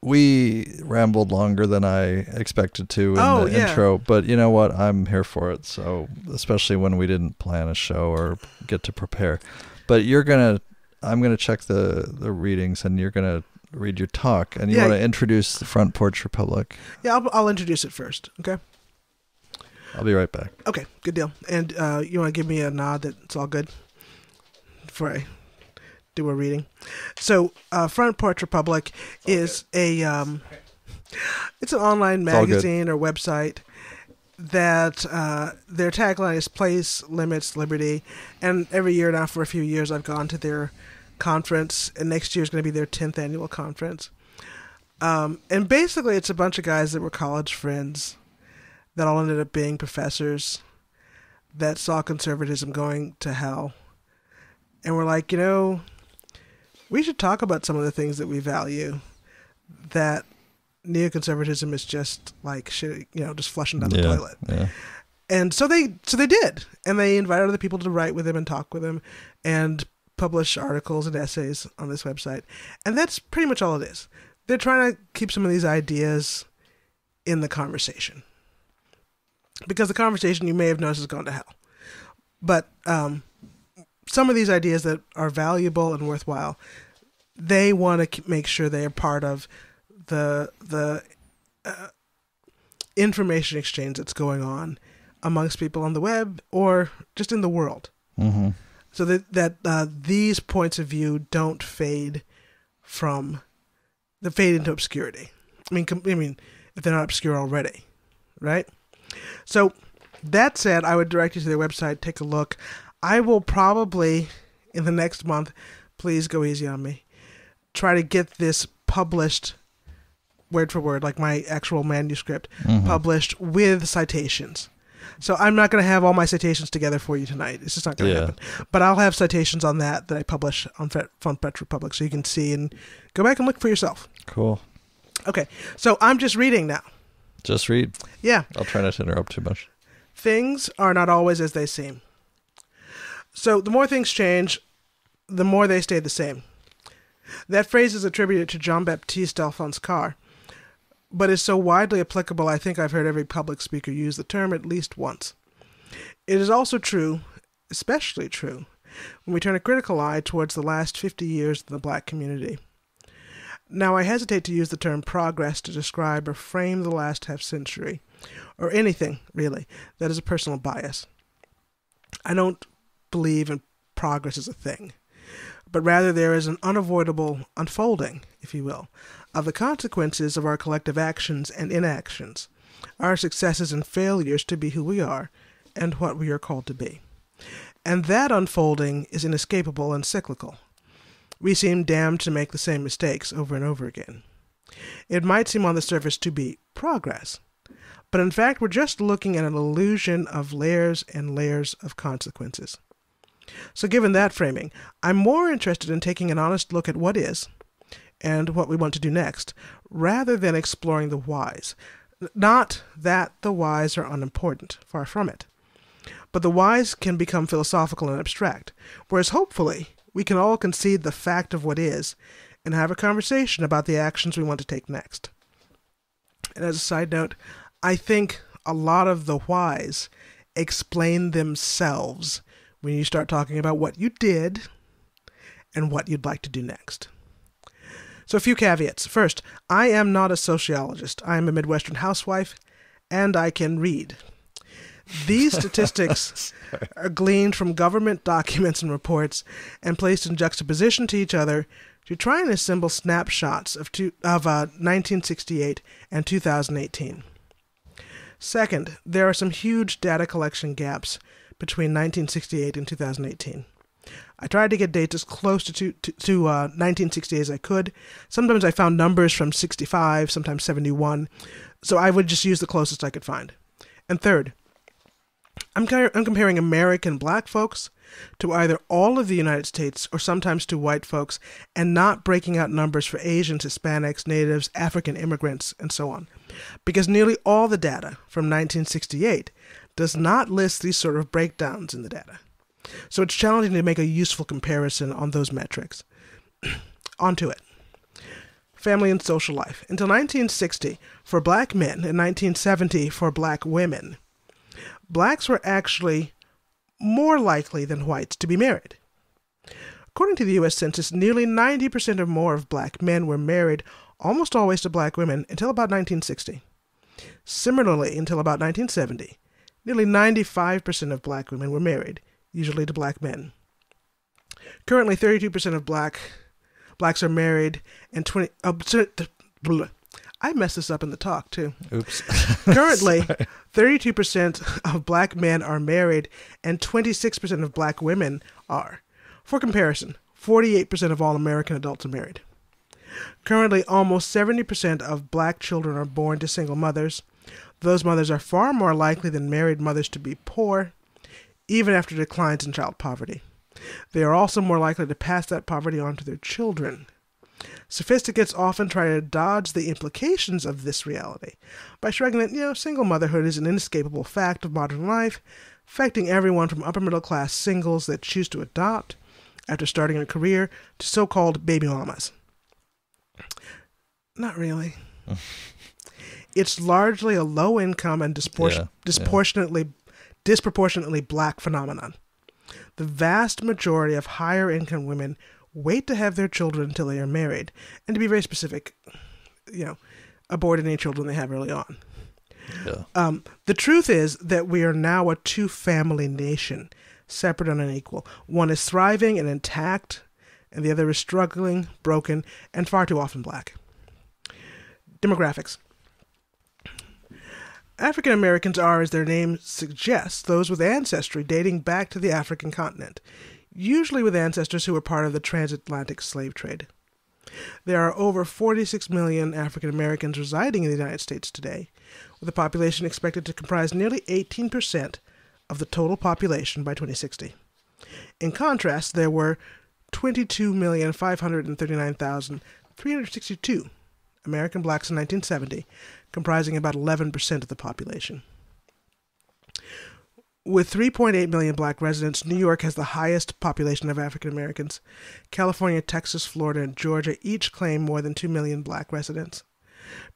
we rambled longer than I expected to in Oh, the yeah. intro, but you know what? I'm here for it. So, especially when we didn't plan a show or get to prepare. But you're going to I'm going to check the the readings and you're going to read your talk and you Yeah. want to introduce the Front Porch Republic. yeah, I'll, I'll introduce it first. Okay. I'll be right back. Okay. Good deal. And uh, you want to give me a nod that it's all good before I do a reading. So, uh, Front Porch Republic is a um, it's an online magazine or website that uh, their tagline is "Place limits liberty," and every year now for a few years I've gone to their conference, and next year is going to be their tenth annual conference. Um, and basically, it's a bunch of guys that were college friends that all ended up being professors that saw conservatism going to hell, and we're like, you know, we should talk about some of the things that we value that neoconservatism is just like shit, you know, just flushing down the yeah. toilet. Yeah. And so they so they did, and they invited other people to write with them and talk with them and publish articles and essays on this website. And that's pretty much all it is. They're trying to keep some of these ideas in the conversation because the conversation you may have noticed has gone to hell. But um, some of these ideas that are valuable and worthwhile, they want to make sure they are part of the the uh, information exchange that's going on amongst people on the web or just in the world, Mm-hmm. so that that uh, these points of view don't fade from the fade into obscurity. I mean, com- I mean, if they're not obscure already, right? So that said, I would direct you to their website. Take a look. I will probably in the next month. Please go easy on me. Try to get this published word for word, like my actual manuscript, Mm-hmm. published with citations. So I'm not going to have all my citations together for you tonight. It's just not going to Yeah. happen. But I'll have citations on that that I publish on Fe- Front Porch Republic, so you can see and go back and look for yourself. Cool. Okay, so I'm just reading now. Just read. Yeah, I'll try not to interrupt too much. things are not always as they seem. So the more things change, the more they stay the same. That phrase is attributed to Jean Baptiste Alphonse Karr, but is so widely applicable I think I've heard every public speaker use the term at least once. It is also true, especially true, when we turn a critical eye towards the last 50 years of the black community. Now, I hesitate to use the term progress to describe or frame the last half century, or anything, really, that is a personal bias. I don't believe in progress as a thing, but rather there is an unavoidable unfolding, if you will, of the consequences of our collective actions and inactions, our successes and failures to be who we are and what we are called to be. And that unfolding is inescapable and cyclical. We seem damned to make the same mistakes over and over again. It might seem on the surface to be progress, but in fact, we're just looking at an illusion of layers and layers of consequences. So, given that framing, I'm more interested in taking an honest look at what is and what we want to do next, rather than exploring the whys. Not that the whys are unimportant, far from it. But the whys can become philosophical and abstract, whereas hopefully we can all concede the fact of what is and have a conversation about the actions we want to take next. And as a side note, I think a lot of the whys explain themselves when you start talking about what you did and what you'd like to do next. So, a few caveats. First, I am not a sociologist. I am a Midwestern housewife, and I can read. These statistics are gleaned from government documents and reports and placed in juxtaposition to each other to try and assemble snapshots of, two, of uh, 1968 and 2018. Second, there are some huge data collection gaps between 1968 and 2018. I tried to get dates as close to, to, to uh, 1960 as I could. Sometimes I found numbers from 65, sometimes 71, so I would just use the closest I could find. And third, I'm, I'm comparing American black folks to either all of the United States or sometimes to white folks and not breaking out numbers for Asians, Hispanics, natives, African immigrants, and so on. Because nearly all the data from 1968 does not list these sort of breakdowns in the data. So it's challenging to make a useful comparison on those metrics. Onto it. Family and social life. Until 1960, for black men, and 1970 for black women, blacks were actually more likely than whites to be married. According to the U.S. Census, nearly 90% or more of black men were married almost always to black women until about 1960. Similarly, until about 1970, nearly 95% of black women were married, usually to black men. Currently, 32% of black blacks are married, and 20. Uh, I messed this up in the talk too. Oops. Currently, 32% of black men are married, and 26% of black women are. For comparison, 48% of all American adults are married. Currently, almost 70% of black children are born to single mothers. Those mothers are far more likely than married mothers to be poor, even after declines in child poverty. They are also more likely to pass that poverty on to their children. Sophisticates often try to dodge the implications of this reality by shrugging that, you know, single motherhood is an inescapable fact of modern life, affecting everyone from upper middle class singles that choose to adopt after starting a career to so called baby mamas. Not really. it's largely a low income and dispor- Yeah, disproportionately disproportionately black phenomenon. The vast majority of higher income women wait to have their children until they are married, and to be very specific, you know, abort any children they have early on. Yeah. Um, the truth is that we are now a two family nation, separate and unequal. One is thriving and intact, and the other is struggling, broken, and far too often black. Demographics African Americans are, as their name suggests, those with ancestry dating back to the African continent, usually with ancestors who were part of the transatlantic slave trade. There are over 46 million African Americans residing in the United States today, with a population expected to comprise nearly 18% of the total population by 2060. In contrast, there were 22,539,362 American blacks in 1970, comprising about 11% of the population. With 3.8 million black residents, New York has the highest population of African Americans. California, Texas, Florida, and Georgia each claim more than 2 million black residents.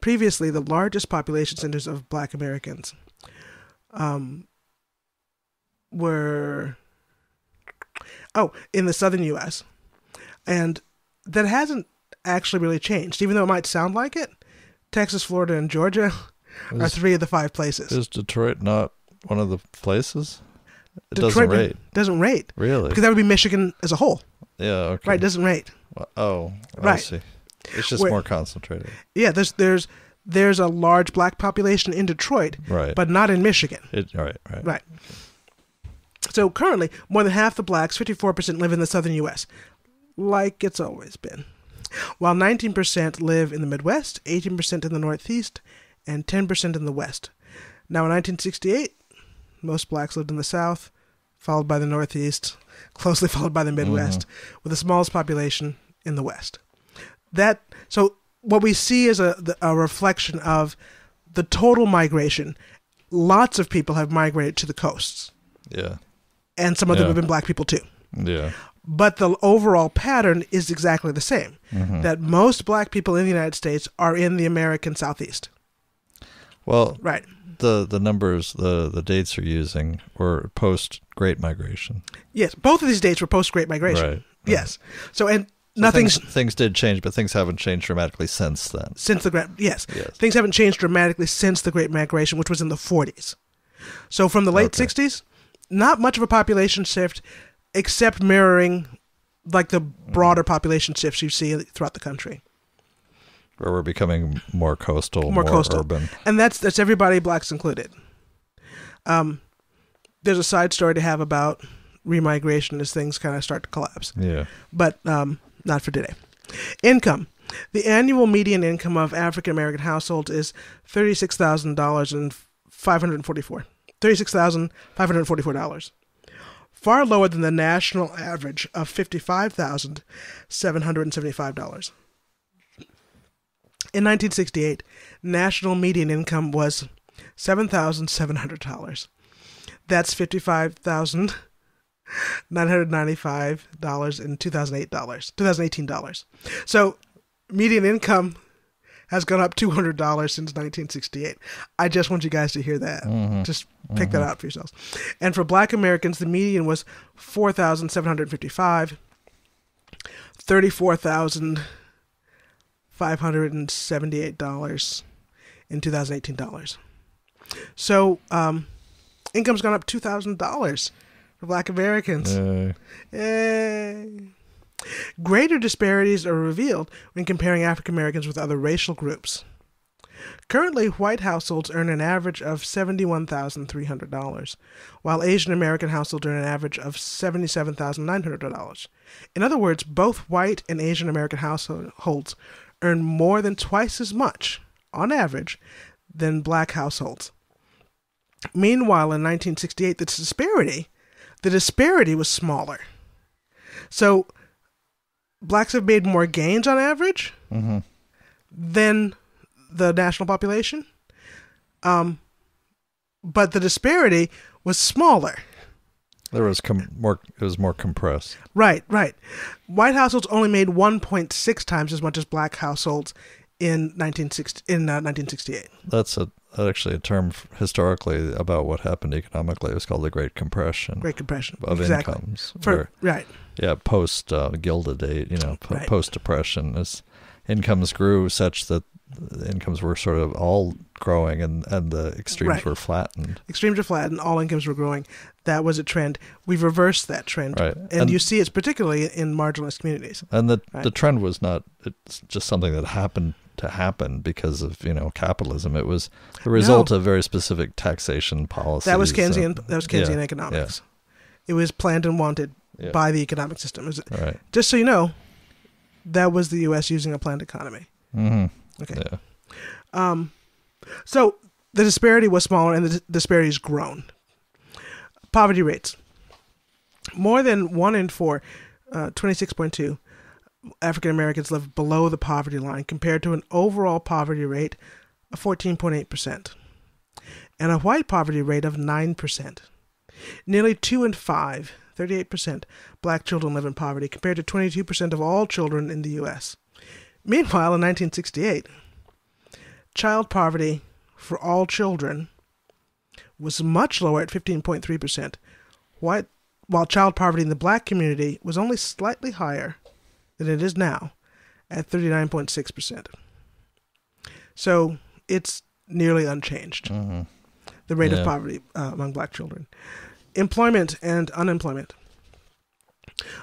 Previously, the largest population centers of black Americans um, were, oh, in the southern U.S. And that hasn't actually really changed, even though it might sound like it. Texas, Florida, and Georgia are Is, three of the five places. is Detroit not one of the places? It Detroit doesn't rate. Doesn't rate Really? because that would be Michigan as a whole, Yeah. Okay. right? Doesn't rate. Well, Oh, I Right. see. It's just Where- more concentrated. Yeah, there's there's there's a large black population in Detroit, Right. but not in Michigan. it. Right. Right. Right. So currently, more than half the blacks, 54%, live in the southern U.S., like it's always been, while 19% live in the Midwest, 18% in the Northeast, and 10% in the West. Now, in 1968, most blacks lived in the South, followed by the Northeast, closely followed by the Midwest, with the smallest population in the West. That so what we see is a a reflection of the total migration. Lots of people have migrated to the coasts Yeah. and some of them have been black people too. Yeah. But the overall pattern is exactly the same. Mm-hmm. That most black people in the United States are in the American Southeast. Well, Right. the the numbers, the the dates you're using were post Great Migration. Yes, both of these dates were post Great Migration. Right. Yes. So and So nothing's things, things did change, but things haven't changed dramatically since then. since the great yes. Yes. Things haven't changed dramatically since the Great Migration, which was in the 40s. So from the late Okay. 60s, not much of a population shift, except mirroring like the broader population shifts you see throughout the country. Where we're becoming more coastal, More more, coastal. urban. and that's that's everybody blacks included. Um, there's a side story to have about remigration as things kind of start to collapse, Yeah. but um, not for today. Income: the annual median income of African American households is thirty six thousand dollars and five hundred forty four. Thirty six thousand five hundred forty four dollars. Far lower than the national average of fifty five thousand seven hundred seventy five dollars. In 1968, national median income was seven thousand seven hundred dollars. That's fifty five thousand nine hundred ninety five dollars in two thousand eight dollars, two thousand eighteen dollars. So, median income has gone up two hundred dollars since nineteen sixty eight. I just want you guys to hear that. Mm-hmm. Just pick mm-hmm. that out for yourselves. And for Black Americans, the median was four thousand seven hundred fifty five. Thirty four thousand five hundred and seventy-eight dollars in two thousand eighteen dollars. So, um, income's gone up two thousand dollars for Black Americans. Uh, Yay! Greater disparities are revealed when comparing African Americans with other racial groups. Currently, white households earn an average of $71,300, while Asian American households earn an average of $77,900. In other words, both white and Asian American households earn more than twice as much, on average, than black households. Meanwhile, in 1968, the disparity, the disparity was smaller. So, blacks have made more gains on average mhm. than the national population. Um, but the disparity was smaller. There was com- more. It was more compressed. Right, right. White households only made 1.6 times as much as black households in 1960 in uh, 1968. That's a actually a term f- historically about what happened economically. It was called the Great Compression Great Compression. of exactly. incomes. For where- right, yeah, post uh, Gilded you know, po- Right. post Depression, as incomes grew such that the incomes were sort of all growing and, and the extremes Right. were flattened. extremes are flattened, all incomes were growing. That was a trend. We've reversed that trend, Right. and, And- you see it's particularly in marginalized communities. And the Right. the trend was not it's just something that happened to happen because of you know capitalism. It was the result of very specific taxation policies. That was Keynesian. and- that was Keynesian yeah, economics. It was planned and wanted Yeah. by the economic system. Is It was- Right. just so you know, that was the U.S. using a planned economy. hmm Okay. Yeah. Um, so the disparity was smaller, and the disparity has grown. Poverty rates: more than one in four, uh, twenty-six point two, African Americans live below the poverty line, compared to an overall poverty rate of fourteen point eight percent, and a white poverty rate of nine percent. Nearly two in five, 38%, black children live in poverty, compared to 22% of all children in the U.S. Meanwhile, in 1968, child poverty for all children was much lower at 15.3%, while, while child poverty in the black community was only slightly higher than it is now at 39.6%. So it's nearly unchanged, hmm the rate Yeah. of poverty uh, among black children. Employment and unemployment.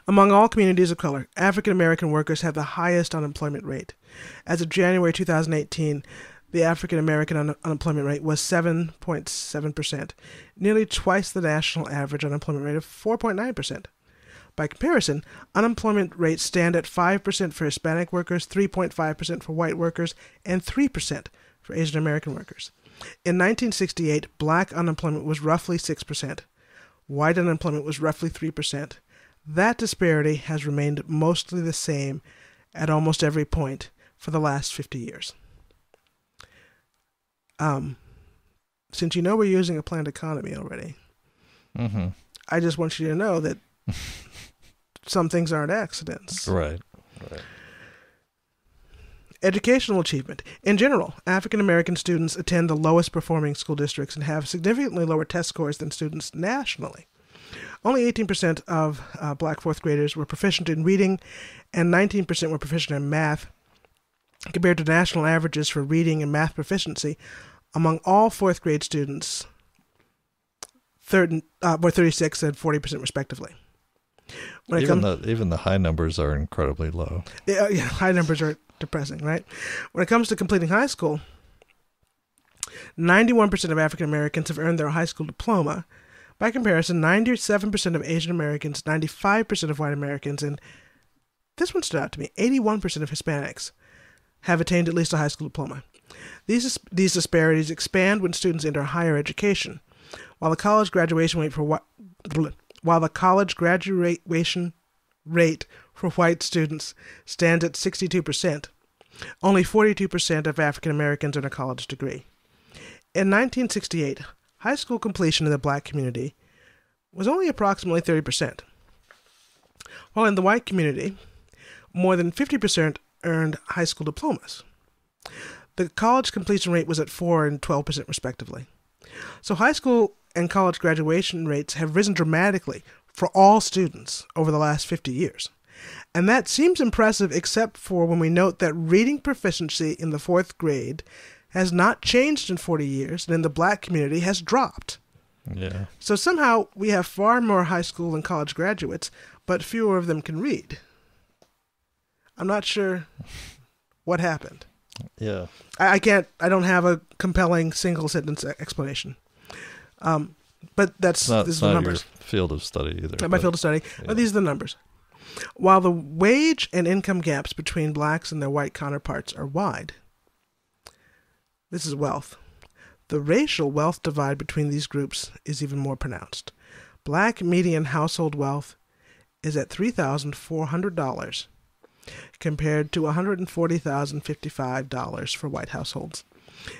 Among all communities of color, African American workers have the highest unemployment rate. As of January 2018, the African American un- unemployment rate was 7.7%, nearly twice the national average unemployment rate of 4.9%. By comparison, unemployment rates stand at 5% for Hispanic workers, 3.5% for white workers, and 3% for Asian American workers. In 1968, black unemployment was roughly 6%. White unemployment was roughly 3%. That disparity has remained mostly the same at almost every point for the last 50 years. Um, since you know we're using a planned economy already, hmm I just want you to know that some things aren't accidents. Right. Right. Educational achievement. In general, African American students attend the lowest performing school districts and have significantly lower test scores than students nationally. Only 18% of uh, black fourth graders were proficient in reading, and 19% were proficient in math, compared to national averages for reading and math proficiency among all fourth grade students. Third, uh, were 36 and 40% respectively. When even the even the high numbers are incredibly low. Yeah, yeah, high numbers are depressing, right? When it comes to completing high school, 91% of African Americans have earned their high school diploma. By comparison, 97% of Asian Americans, 95% of white Americans, and this one stood out to me 81% of Hispanics have attained at least a high school diploma. These, these disparities expand when students enter higher education. While the college graduation rate for while the college graduation rate for white students stands at 62%, only 42% of African Americans earn a college degree. In 1968, high school completion in the black community was only approximately 30%, while in the white community, more than 50% earned high school diplomas. The college completion rate was at 4 and 12% respectively. So high school and college graduation rates have risen dramatically for all students over the last 50 years. And that seems impressive except for when we note that reading proficiency in the fourth grade has not changed in 40 years and in the black community has dropped. Yeah. So somehow we have far more high school and college graduates, but fewer of them can read. I'm not sure what happened. Yeah. I, I can't, I don't have a compelling single sentence explanation. Um, but that's not, this is the numbers. field of study either. Not my field of study. Yeah. But these are the numbers. While the wage and income gaps between blacks and their white counterparts are wide, this is wealth. The racial wealth divide between these groups is even more pronounced. Black median household wealth is at $3,400 compared to $140,055 for white households,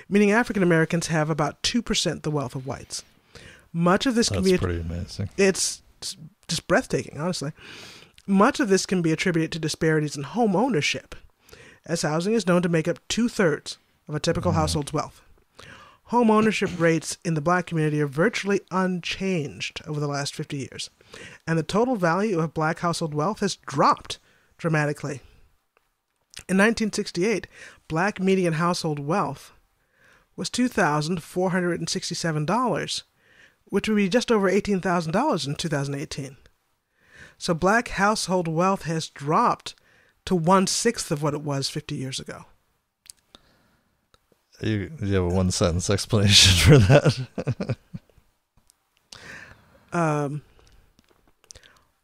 meaning African Americans have about 2% the wealth of whites. Much of this That's can be pretty amazing. It's just breathtaking, honestly. Much of this can be attributed to disparities in home ownership, as housing is known to make up two thirds of a typical mm. household's wealth. Home ownership rates in the black community are virtually unchanged over the last 50 years, and the total value of black household wealth has dropped dramatically. In 1968, black median household wealth was $2,467 which would be just over $18,000 in 2018. So black household wealth has dropped to one sixth of what it was 50 years ago. You, you have a one sentence explanation for that? um,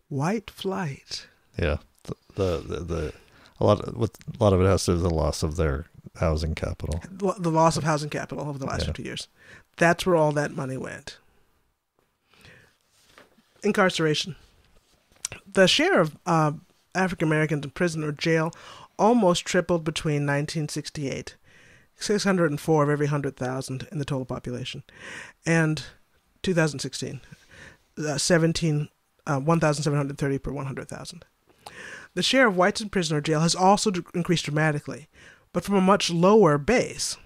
white flight. Yeah, the, the the, the a lot of, with a lot of it has to do with the loss of their housing capital. The loss of housing capital over the last yeah. 50 years. That's where all that money went incarceration. The share of uh, African Americans in prison or jail almost tripled between 1968, 604 of every 100,000 in the total population, and 2016, uh, 17, uh, 1,730 per 100,000. The share of whites in prison or jail has also increased dramatically, but from a much lower base.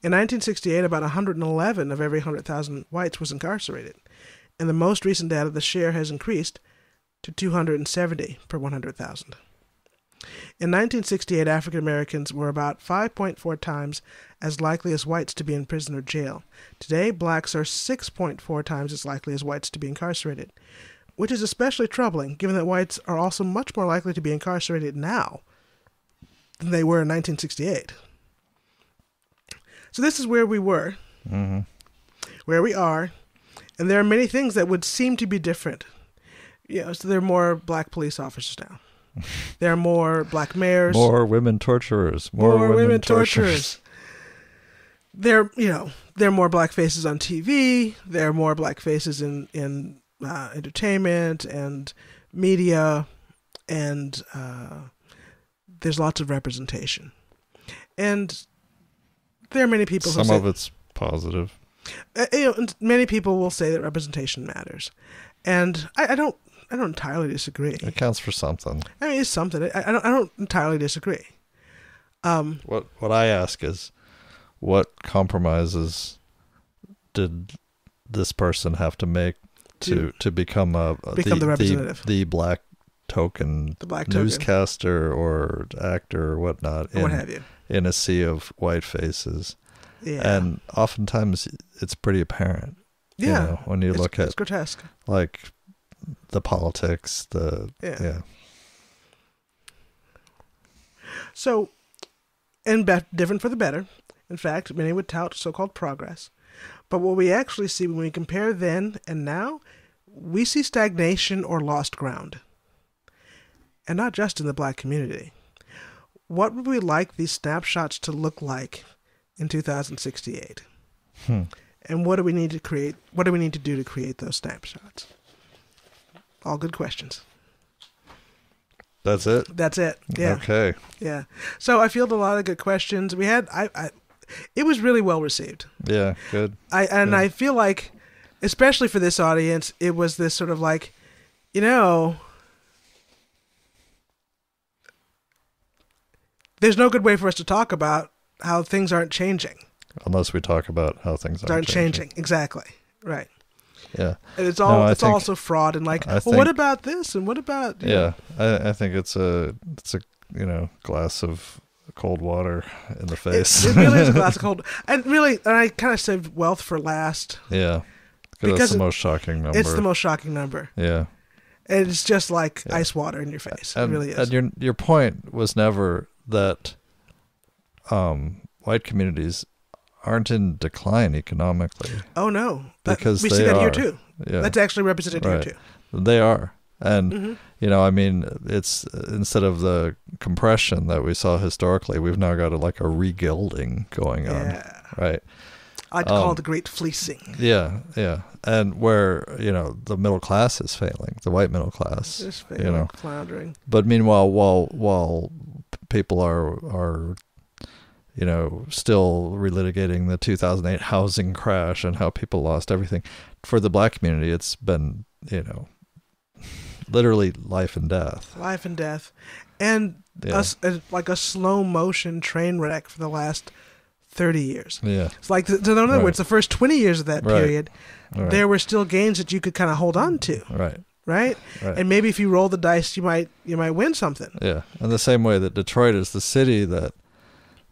In 1968, about 111 of every 100,000 whites was incarcerated. In the most recent data, the share has increased to 270 per 100,000. In 1968, African Americans were about 5.4 times as likely as whites to be in prison or jail. Today, blacks are 6.4 times as likely as whites to be incarcerated, which is especially troubling given that whites are also much more likely to be incarcerated now than they were in 1968. So, this is where we were, mm-hmm. where we are, and there are many things that would seem to be different. You know, so there are more black police officers now. There are more black mayors. More women torturers. More, more women, women, torturers. torturers. There, you know, there are more black faces on TV. There are more black faces in in uh, entertainment and media, and uh, there's lots of representation. And there are many people. Some of it's positive. Uh, you know, many people will say that representation matters, and I, I, don't. I don't entirely disagree. It counts for something. I mean, it's something. I, I don't. I don't entirely disagree. Um, what What I ask is, what compromises did this person have to make to To to become a become the representative. the, black token the black token, newscaster or actor or whatnot or what in, have you. in a sea of white faces. Yeah, And oftentimes it's pretty apparent. you yeah. know, when you it's, look it's at grotesque. like the politics, the Yeah. yeah. So, and be- different for the better. In fact, many would tout so-called progress. But what we actually see when we compare then and now, we see stagnation or lost ground. And not just in the black community. What would we like these snapshots to look like in 2068? Hmm. And what do we need to create? What do we need to do to create those snapshots? All good questions. That's it. That's it. Yeah. Okay. Yeah. So I field a lot of good questions. We had I, I it was really well received. Yeah. Good. I and. I feel like especially for this audience, it was this sort of like, you know, there's no good way for us to talk about how things aren't changing. Unless we talk about how things Aren't, aren't changing. Exactly. Right. Yeah. And it's all I it's think- also fraud and like, well, what about this and what about Yeah. I, I think it's a it's a you know glass of cold water in the face. it really is a glass of cold. And really, and I kind of saved wealth for last. yeah. Because that's the it- most shocking number. It's the most shocking number. yeah. And it's just like Yeah. ice water in your face. and, it really is. and your your point was never that um, white communities aren't in decline economically. oh no, Because we see that here too. Yeah, That's actually represented Right. here too. they are, and too. hmm you know, I mean, it's instead of the compression that we saw historically, we've now got a, like a regilding going on, Yeah, right? I'd call Um, it the Great Fleecing. Yeah, yeah, and where you know the middle class is failing, the white middle class, Just you know. floundering. But meanwhile, while while people are are you know still relitigating the 2008 housing crash and how people lost everything, for the black community, it's been you know literally life and death. Life and death, and Yeah, uh, like a slow motion train wreck for the last thirty years. yeah. It's like, the, in other Right. words, the first twenty years of that Right. period, right. there were still gains that you could kind of hold on to, right, right? right. And maybe if you roll the dice, you might you might win something. Yeah, in the same way that Detroit is the city that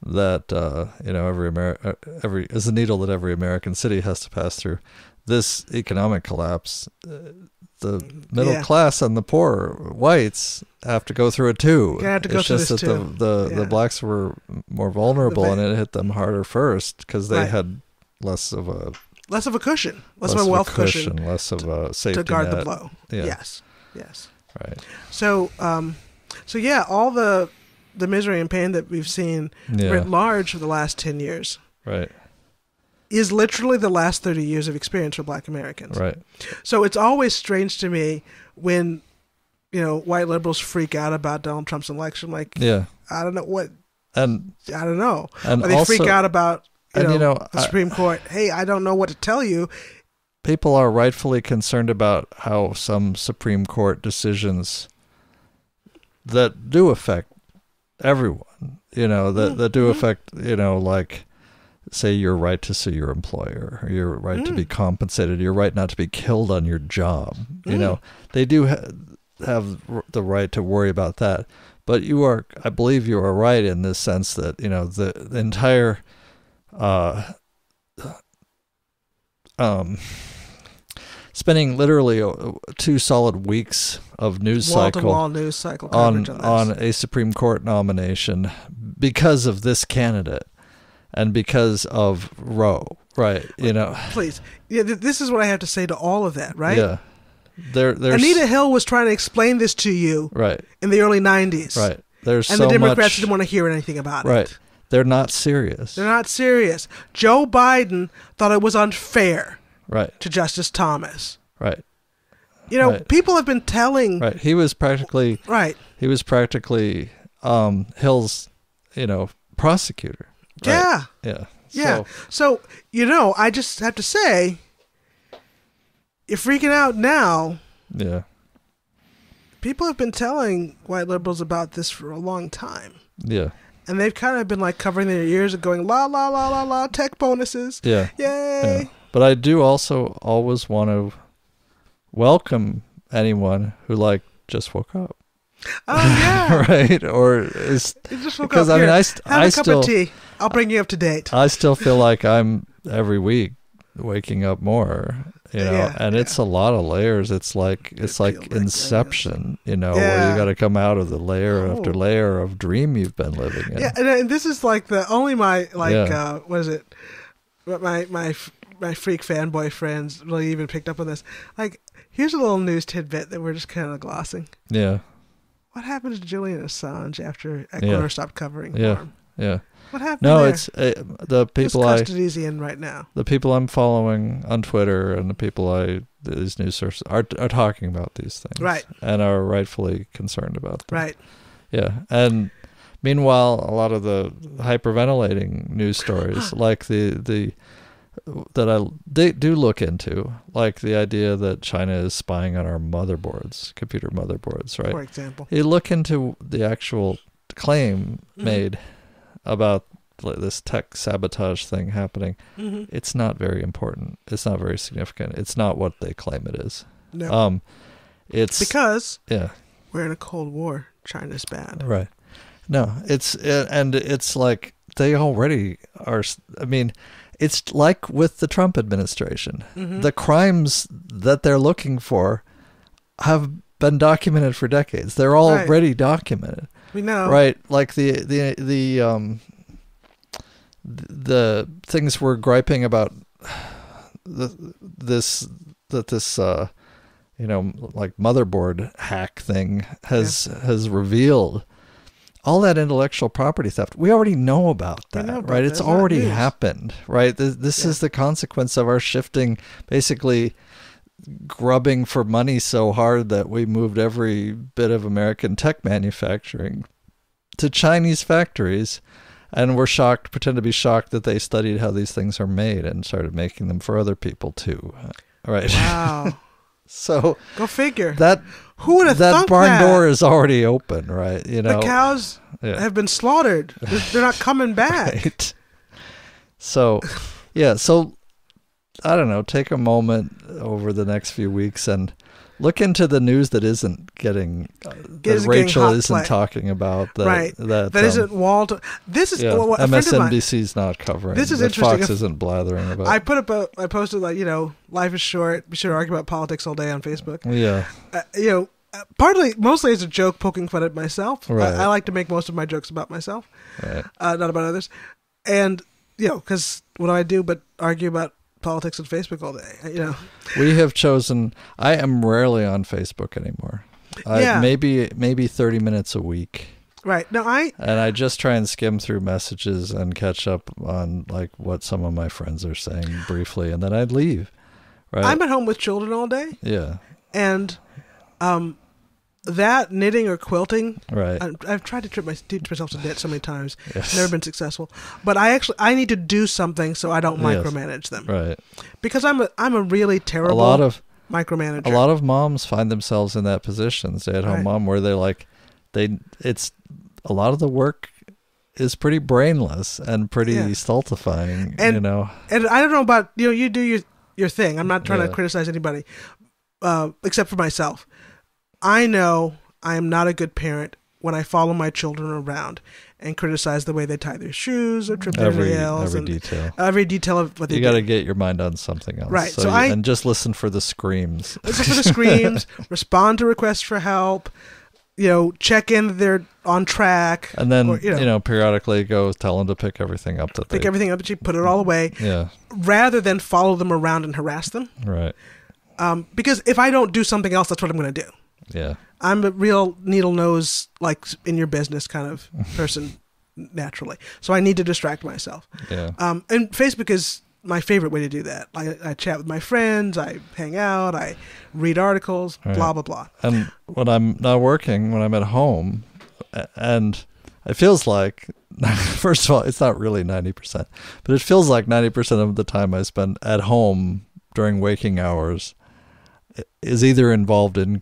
that uh, you know every Amer- uh, every is the needle that every American city has to pass through. This economic collapse, uh, the middle Yeah. class and the poor whites have to go through it too. To go it's through just that too. the the, Yeah. the blacks were more vulnerable and it hit them harder first because they Right. had less of a Less of a cushion, less, less of a wealth cushion, less of a safety to guard the blow. Yeah, Yes, yes. right. So, um, so yeah, all the the misery and pain that we've seen Yeah, writ large for the last ten years right, is literally the last thirty years of experience for Black Americans. right. So it's always strange to me when you know white liberals freak out about Donald Trump's election. Like, Yeah, I don't know what and I don't know. and Or they also, freak out about you know, you know, the I- Supreme Court. Hey, I don't know what to tell you. people are rightfully concerned about how some Supreme Court decisions that do affect everyone, you know, that, that do Mhm. affect, you know, like say your right to sue your employer, your right to be Mm. compensated, your right not to be killed on your job. You Mm. know, they do ha- have r- the right to worry about that. But you are, I believe you are right in this sense that, you know, the, the entire, uh, um, spending literally uh, two solid weeks of news Wall cycle wall news cycle on on, on a Supreme Court nomination because of this candidate and because of Roe, right? You know, Please, yeah, th- this is what I have to say to all of that. Right? Yeah, there, there's Anita Hill was trying to explain this to you right, in the early '90s, right. There's And so the Democrats much, didn't want to hear anything about right. it. Right. They're not serious, They're not serious. Joe Biden thought it was unfair right, to Justice Thomas. right, You know, Right. people have been telling. right. He was practically Right. he was practically um Hill's, you know, prosecutor. right? Yeah. yeah, Yeah. So, So, you know, I just have to say, you're freaking out now. yeah, People have been telling white liberals about this for a long time. yeah, And they've kind of been like covering their ears and going, la, la, la, la, la, tech bonuses. yeah. Yay. Yeah. But I do also always want to welcome anyone who like just woke up, Oh yeah. right? Or is because. I mean I st- have I a cup still of tea. I'll bring you up to date. I still feel like I'm every week waking up more, you know, Yeah, and it's a lot of layers. It's like it's feel like like. Inception, you know, where you got to come out of the layer after Oh. layer of dream you've been living in. Yeah, and, and this is like the only my like Yeah. uh what is it? My my my freak fanboy friends really even picked up on this. Like, here's a little news tidbit that we're just kind of glossing. Yeah, What happened to Julian Assange after Ecuador Yeah. stopped covering Yeah. yeah. What happened? No, there? it's uh, the Whose people I custody is he in right now? the people I'm following on Twitter and the people I these news sources are are talking about these things, Right. and are rightfully concerned about them. Right. Yeah, and meanwhile, a lot of the hyperventilating news stories, like the the that I they do look into, like the idea that China is spying on our motherboards, computer motherboards, right? For example. You look into the actual claim Mhm. made about this tech sabotage thing happening. hmm It's not very important. It's not very significant. It's not what they claim it is. No. Um, it's because yeah. we're in a Cold War. China's bad. Right. No, it's and it's like they already are. I mean, it's like with the Trump administration. Mhm. The crimes that they're looking for have been documented for decades. They're Right. already documented, we know. right? Like the the the um the things we're griping about the this that this uh you know like motherboard hack thing has has revealed all that intellectual property theft we already know about that know about right? it's already happened right? This, this Yeah. is the consequence of our shifting basically grubbing for money so hard that we moved every bit of american tech manufacturing to chinese factories and we're shocked pretend to be shocked that they studied how these things are made and started making them for other people too uh, right? Wow. so Go figure. that Who would have that barn that? door is already open right you know the cows yeah. have been slaughtered. They're, they're not coming back. right so yeah so i don't know take a moment over the next few weeks and look into the news that isn't getting uh, that Isn't getting rachel hot isn't play. talking about that Right. that, That um, not walled. This is yeah, well, of mine. msnbc's not covering This is that interesting. fox If- isn't blathering about I put up a. I posted like you know, life is short. We should argue about politics all day on Facebook. yeah Uh, you know, uh, partly, mostly as a joke, poking fun at myself. Right. I, I like to make most of my jokes about myself, right uh, not about others. And you know, because what do I do but argue about politics and Facebook all day? You know, we have chosen i am rarely on facebook anymore I, Yeah. maybe maybe 30 minutes a week right? Now I and I just try and skim through messages and catch up on like what some of my friends are saying briefly, and then I'd leave. Right? I'm at home with children all day, yeah. and um, that knitting or quilting. Right. I, I've tried to trip my, teach myself to knit so many times. yes. Never been successful. But I actually I need to do something so I don't Yes. micromanage them Right. because I'm a I'm a really terrible A lot of micromanager. a lot of moms find themselves in that position, stay at home Right. mom, where they're like, they it's a lot of the work is pretty brainless and pretty Yeah. stultifying. And- you know. and I don't know about you know you do your your thing. I'm not trying Yeah. to criticize anybody, uh, except for myself. I know I am not a good parent when I follow my children around and criticize the way they tie their shoes or their Every nails every and detail. every detail of what they You do. got to get your mind on something else, Right, So, so you- I- and just listen for the screams. listen for the screams, respond to requests for help, you know, check in that they're on track, And then or, you, know, periodically go tell them to pick everything up that pick they. everything up and you put it all away, yeah, rather than follow them around and harass them. right. Um, because if I don't do something else, that's what I'm going to do. Yeah, I'm a real needle nose, like in your business kind of person naturally. So I need to distract myself. yeah, Um, and Facebook is my favorite way to do that. Like I chat with my friends, I hang out, I read articles, Right. blah blah blah. and when I'm not working, when I'm at home, and it feels like, first of all, it's not really ninety percent, but it feels like ninety percent of the time I spend at home during waking hours is either involved in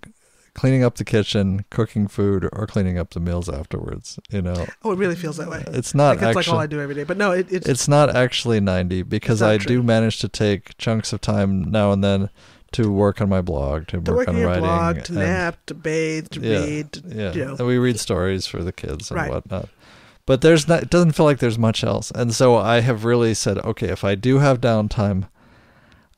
cleaning up the kitchen, cooking food, or cleaning up the meals afterwards. You know, Oh, it really feels that way. it's not Like it's like all I do every day. But no, it, it's, it's not actually 90 because I true. do manage to take chunks of time now and then to work on my blog, to, To work work on on writing, blog, to and- nap, to bathe, to Yeah, read, to, yeah, you know. and we read stories for the kids and Right. whatnot. But there's not. It doesn't feel like there's much else, and so I have really said, okay, if I do have downtime,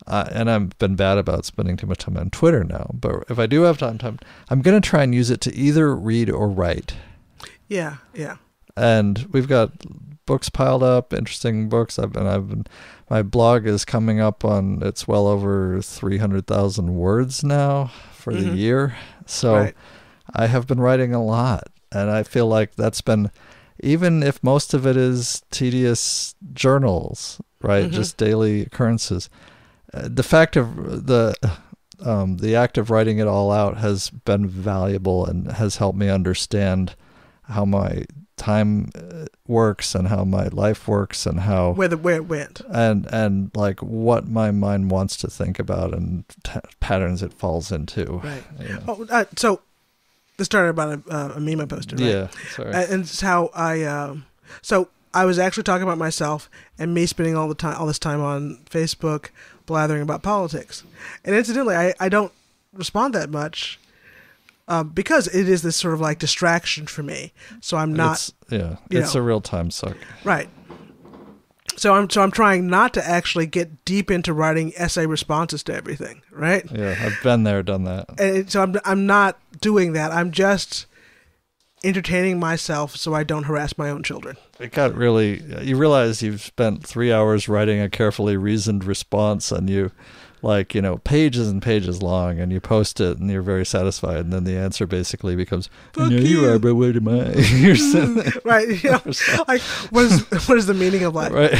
uh, and I've been bad about spending too much time on Twitter now, but if I do have time, time I'm gonna try and use it to either read or write. Yeah, yeah. and we've got books piled up, interesting books. I've been, I've been, my blog is coming up on it's well over three hundred thousand words now for the Mhm. year. So Right. I have been writing a lot, and I feel like that's been, even if most of it is tedious journals, right, Mhm. just daily occurrences. The fact of the um, the act of writing it all out has been valuable and has helped me understand how my time uh, works and how my life works and how Where the where it went. and and like what my mind wants to think about and patterns it falls into. Right. you know. Oh, uh, so this started about a, uh, a meme I posted. Right? Yeah, sorry. And it's how I. Um, so I was actually talking about myself and me spending all the time, all this time on Facebook, blathering about politics. And incidentally, I, I don't respond that much um, because it is this sort of like distraction for me. So I'm not it's, yeah, it's know. a real time suck. right. So I'm so I'm trying not to actually get deep into writing essay responses to everything. Right. Yeah, I've been there, done that. And so I'm I'm not doing that. I'm just entertaining myself so I don't harass my own children. It got really. You realize you've spent three hours writing a carefully reasoned response, and you, like, you know, pages and pages long, and you post it, and you're very satisfied, and then the answer basically becomes, Fuck "No, you you." are, but what am I?" You're sitting- right you know, like what is what is the meaning of life right.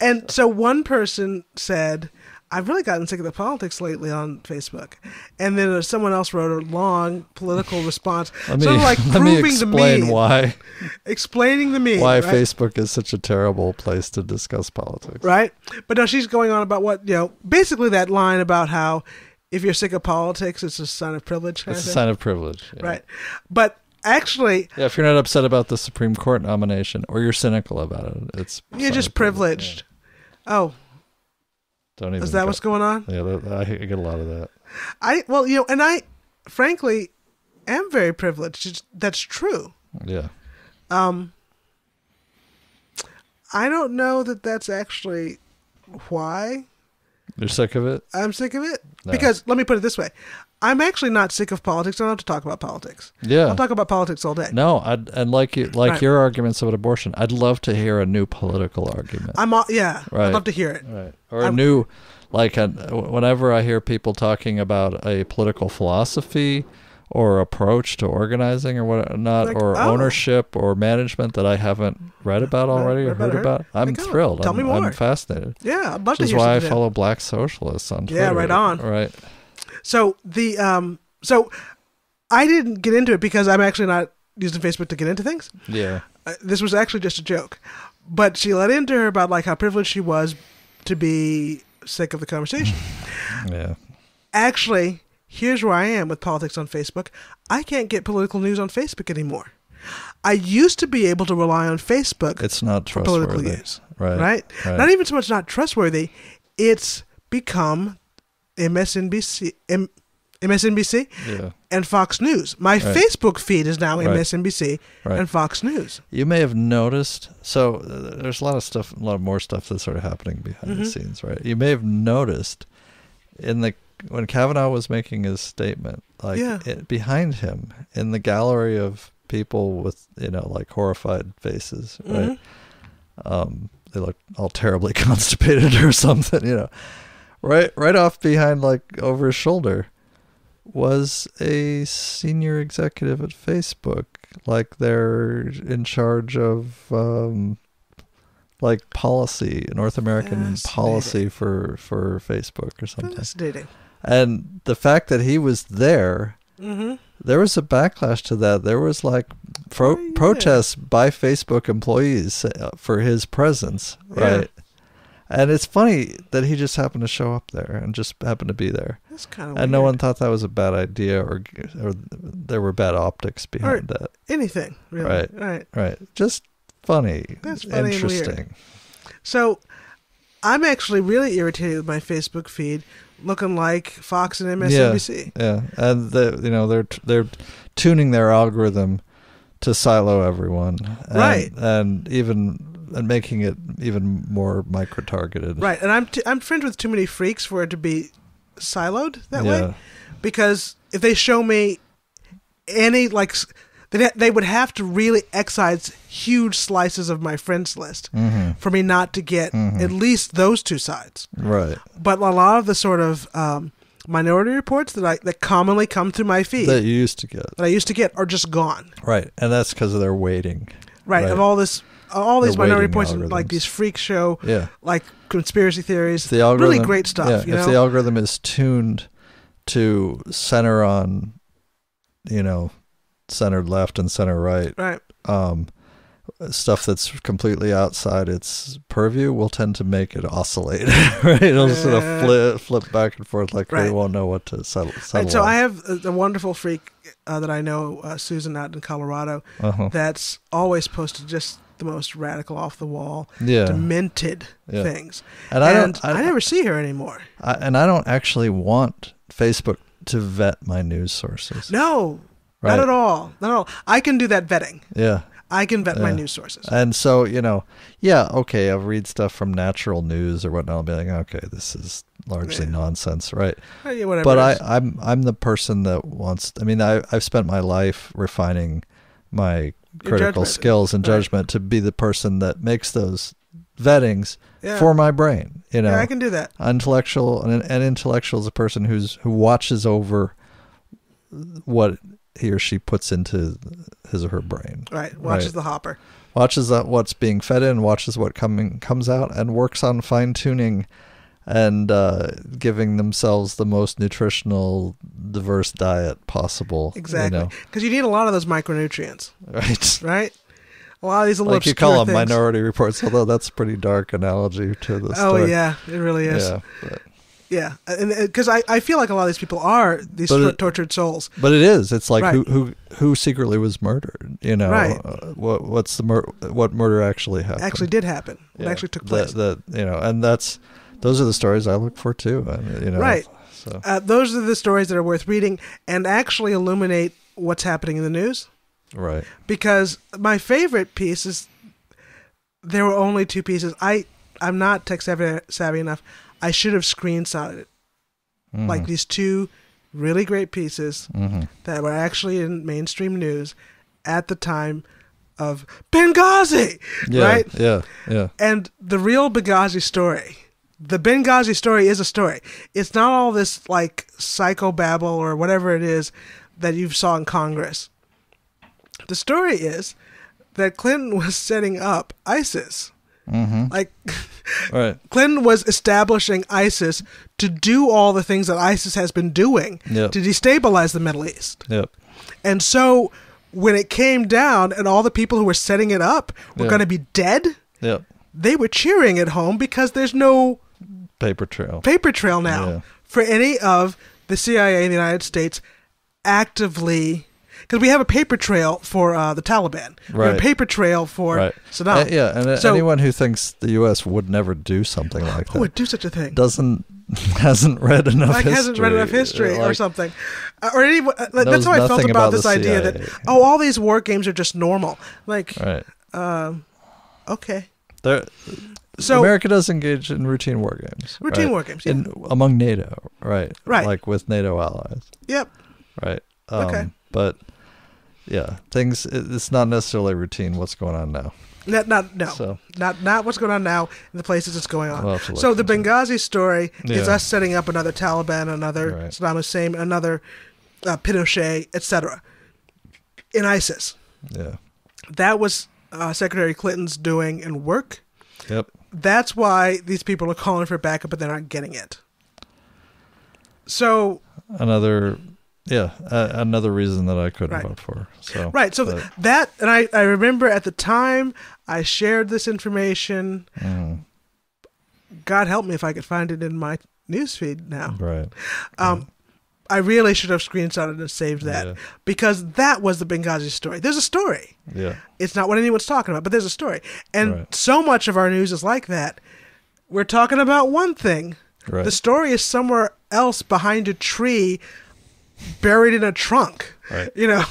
and so one person said i've really gotten sick of the politics lately on facebook and then uh, someone else wrote a long political response Let me sort of like me proving the explain meme why explaining to me why right? Facebook is such a terrible place to discuss politics. right but now she's going on about what you know basically that line about how if you're sick of politics it's a sign of privilege It's a of sign of privilege. yeah. right but actually Yeah, if you're not upset about the Supreme Court nomination or you're cynical about it, it's you're just privileged oh Yeah. Don't even. is that what's going on Yeah, that, I get a lot of that. I well, you know, and I frankly am very privileged. That's true. Yeah. Um I don't know that that's actually why You're sick of it? I'm sick of it. No. Because let me put it this way. I'm actually not sick of politics. I don't have to talk about politics. Yeah. I'll talk about politics all day. no, I'd, and like you, like Right. your arguments about abortion, I'd love to hear a new political argument. I'm all, yeah. Right. I'd love to hear it. right. Or a I'm- new, like, a, whenever I hear people talking about a political philosophy or approach to organizing or whatnot, Like, or oh. ownership or management that I haven't read about already or heard about, I'm Like, thrilled. tell I'm, me more. I'm fascinated. Yeah, I'd love Which to is why I follow black socialists on Twitter. Yeah, right on. Right. So the um so I didn't get into it because I'm actually not using Facebook to get into things. Yeah. uh, this was actually just a joke, but she let into her about like how privileged she was to be sick of the conversation. Yeah. actually, here's where I am with politics on Facebook. I can't get political news on Facebook anymore. I used to be able to rely on Facebook It's not for political trustworthy. news, Right. right? right. Not even so much not trustworthy. It's become MSNBC, M- MSNBC, Yeah. and Fox News. My Right. Facebook feed is now Right. MSNBC Right. and Fox News. You may have noticed. So uh, there's a lot of stuff, a lot more stuff that's sort of happening behind the Mhm. scenes, right? You may have noticed in the when Kavanaugh was making his statement, like Yeah. it, behind him in the gallery of people with you know like horrified faces, right? Mhm. Um, they look all terribly constipated or something, you know. Right, right off behind, like over his shoulder, was a senior executive at Facebook. Like they're in charge of um, like policy, North American policy for for Facebook or something. Fascinating. And the fact that he was there, Mm-hmm. there was a backlash to that. There was like pro- Oh, yeah. protests by Facebook employees uh, for his presence, Yeah. right? And it's funny that he just happened to show up there and just happened to be there, That's kind of and no one thought that was a bad idea or or there were bad optics behind that. anything really. Right. Right. Right? Just funny, That's funny and weird. interesting. So I'm actually really irritated with my Facebook feed looking like Fox and MSNBC. Yeah, yeah, and the, you know they're they're tuning their algorithm to silo everyone, and, Right. And even and making it even more micro targeted. Right, and I'm t- I'm friends with too many freaks for it to be siloed that Yeah. way. Because if they show me any like, they they would have to really excise huge slices of my friends list hmm for me not to get at least those two sides. Right. But a lot of the sort of um, minority reports that I that commonly come through my feed That that, you used to get. That I used to get are just gone. Right, and that's because they're waiting. Right, Right. of all this. All these The minority points and, like these freak show, Yeah. like conspiracy theories, If the algorithm, really great stuff. Yeah, you if know? the algorithm is tuned to center on, you know, centered left and center right, right. um, stuff that's completely outside its purview will tend to make it oscillate. right, it'll sort of flip, flip back and forth like Right. we won't know what to settle. settle Right, so on. I have a, a wonderful freak uh, that I know, uh, Susan out in Colorado, uh-huh. that's always posted just the most radical, off the wall, yeah, demented Yeah. things. and I and don't, I, never see her anymore. I, and I don't actually want Facebook to vet my news sources. No, right? not at all. Not at all. I can do that vetting. Yeah. I can vet my news sources. And so, you know, yeah, okay, I'll read stuff from natural news or whatnot. I'll be like, okay, this is largely Yeah. nonsense, right? Uh, yeah. But I, is. I'm I'm the person that wants. I mean, I I've spent my life refining my critical judgment. skills and Right. judgment to be the person that makes those vettings yeah. for my brain. You know, yeah, I can do that. intellectual and an intellectual is a person who's who watches over what he or she puts into his or her brain Right. Watches Right. the hopper. watches that what's being fed in, watches what coming comes out, and works on fine tuning and uh, giving themselves the most nutritional, diverse diet possible. Exactly. You know? Because you need a lot of those micronutrients, Right. right? A lot of these little Like you call them things. minority reports, although that's a pretty dark analogy to the Oh story. yeah, it really is. Yeah. But, Yeah, because I, I feel like a lot of these people are these it- tortured souls. but it is. It's like Right. who who who secretly was murdered? You know, Right. uh, what what's the mur- what murder actually happened? Actually, did happen. It actually took place. That, you know, and that's those are the stories I look for too. You know, Right. So uh, those are the stories that are worth reading and actually illuminate what's happening in the news. right. Because my favorite piece is there were only two pieces. I I'm not tech savvy, savvy enough. I should have screenshotted it. Mhm. Like these two really great pieces Mhm. that were actually in mainstream news at the time of Benghazi, Yeah, right? Yeah, yeah. And the real Benghazi story, the Benghazi story is a story. It's not all this like psychobabble or whatever it is that you've saw in Congress. The story is that Clinton was setting up ISIS. Mm-hmm. Like Right. Clinton was establishing ISIS to do all the things that ISIS has been doing Yep. to destabilize the Middle East. Yep. And so when it came down and all the people who were setting it up were Yeah. going to be dead, Yep. they were cheering at home because there's no Paper trail. paper trail now Yeah. for any of the CIA in the United States actively. Because we have a paper trail for uh, the Taliban, we have a paper trail for right. Saddam. Uh, yeah, and So- anyone who thinks the U.S. would never do something like that would do such a thing? doesn't hasn't read enough like history. hasn't read enough history Uh, or something, uh, or any. Uh, like, that's how I felt about, about this idea that oh, all these war games are just normal. Like, Right. um, okay, There, so America does engage in routine war games. routine right? war games. Yeah. in among NATO, right? Right. Like with NATO allies, yep. right? Um, Okay. But yeah, things. It's not necessarily routine. What's going on now? Not, not no, So not not what's going on now in the places it's going on. we'll have to look So the. Benghazi story is us setting up another Taliban, another Right. Saddam Hussein, another uh, Pinochet, etc. In ISIS, Yeah. that was uh, Secretary Clinton's doing and work. Yep. That's why these people are calling for backup, but they're not getting it. So Another. Yeah. Uh, another reason that I couldn't Right. vote for. So right, so but- that and I I remember at the time I shared this information. mm, God help me if I could find it in my newsfeed now. right. Um, I really should have screenshotted and saved that Yeah. because that was the Benghazi story. There's a story. Yeah. It's not what anyone's talking about, but there's a story. And Right. so much of our news is like that we're talking about one thing. Right. The story is somewhere else behind a tree, buried in a trunk. Right. You know.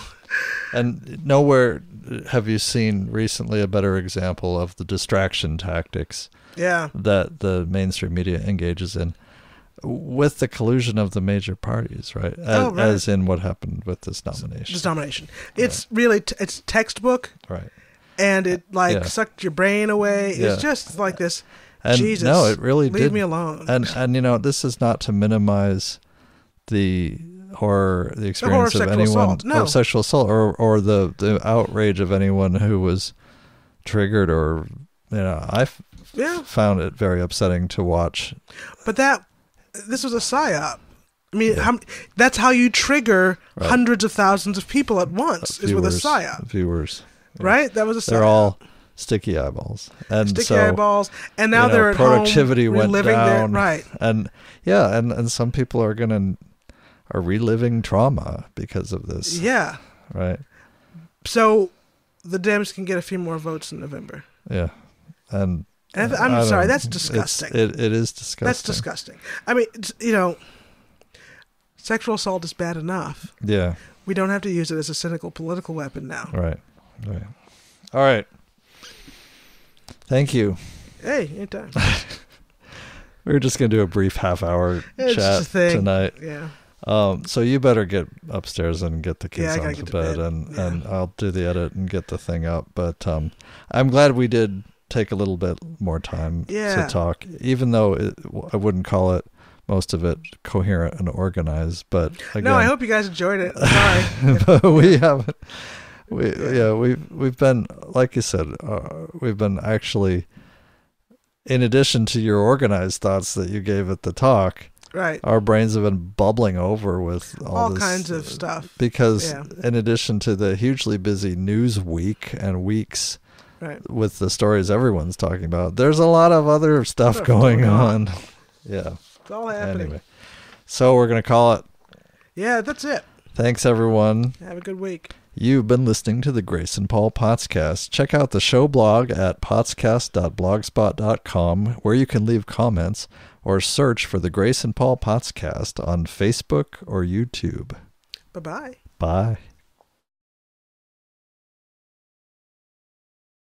And nowhere have you seen recently a better example of the distraction tactics Yeah. that the mainstream media engages in with the collusion of the major parties, right? As, Oh, right. as in what happened with this nomination. Just domination. It's really t- it's textbook, right. and it uh, like Yeah. sucked your brain away. Yeah. It's just like this. And Jesus, no, it really leave did. me alone. And and you know, this is not to minimize the horror, the experience of sexual anyone no. of sexual assault, or or the the outrage of anyone who was triggered, or you know, I yeah, found it very upsetting to watch. but that this was a psyop. I mean, Yeah. how, that's how you trigger Right. hundreds of thousands of people at once is with a psyop, Viewers, yeah. right? That was a psyop. They're all sticky eyeballs, and sticky so eyeballs, and now you know, they're at productivity home went reliving their down. right. and yeah, and and some people are gonna are reliving trauma because of this, Yeah. right? So the Dems can get a few more votes in November. Yeah, and And I'm sorry, that's disgusting. It it is disgusting. That's disgusting. I mean, you know, sexual assault is bad enough. Yeah. We don't have to use it as a cynical political weapon now. Right. Right. All right. Thank you. Hey, anytime. We were just gonna do a brief half hour It's chat just a thing. tonight. Yeah. Um, so you better get upstairs and get the kids Yeah, onto to bed, bed. and Yeah. and I'll do the edit and get the thing up. But um, I'm glad we did take a little bit more time Yeah. to talk, even though it, I wouldn't call it most of it coherent and organized. But again, No, I hope you guys enjoyed it. Sorry. but we haven't. We yeah, we've we've been like you said, uh, we've been actually. In addition to your organized thoughts that you gave at the talk, right. our brains have been bubbling over with all, All this, kinds of uh, stuff. Because Yeah. in addition to the hugely busy news week and weeks Right. with the stories everyone's talking about, there's a lot of other stuff Stuff going going on. on. Yeah. It's all happening. Anyway, so we're gonna call it. Yeah, that's it. Thanks everyone. Have a good week. You've been listening to the Grace and Paul Pottscast. Check out the show blog at pottscast.blogspot.com where you can leave comments or search for the Grace and Paul Pottscast on Facebook or YouTube. Bye bye. Bye.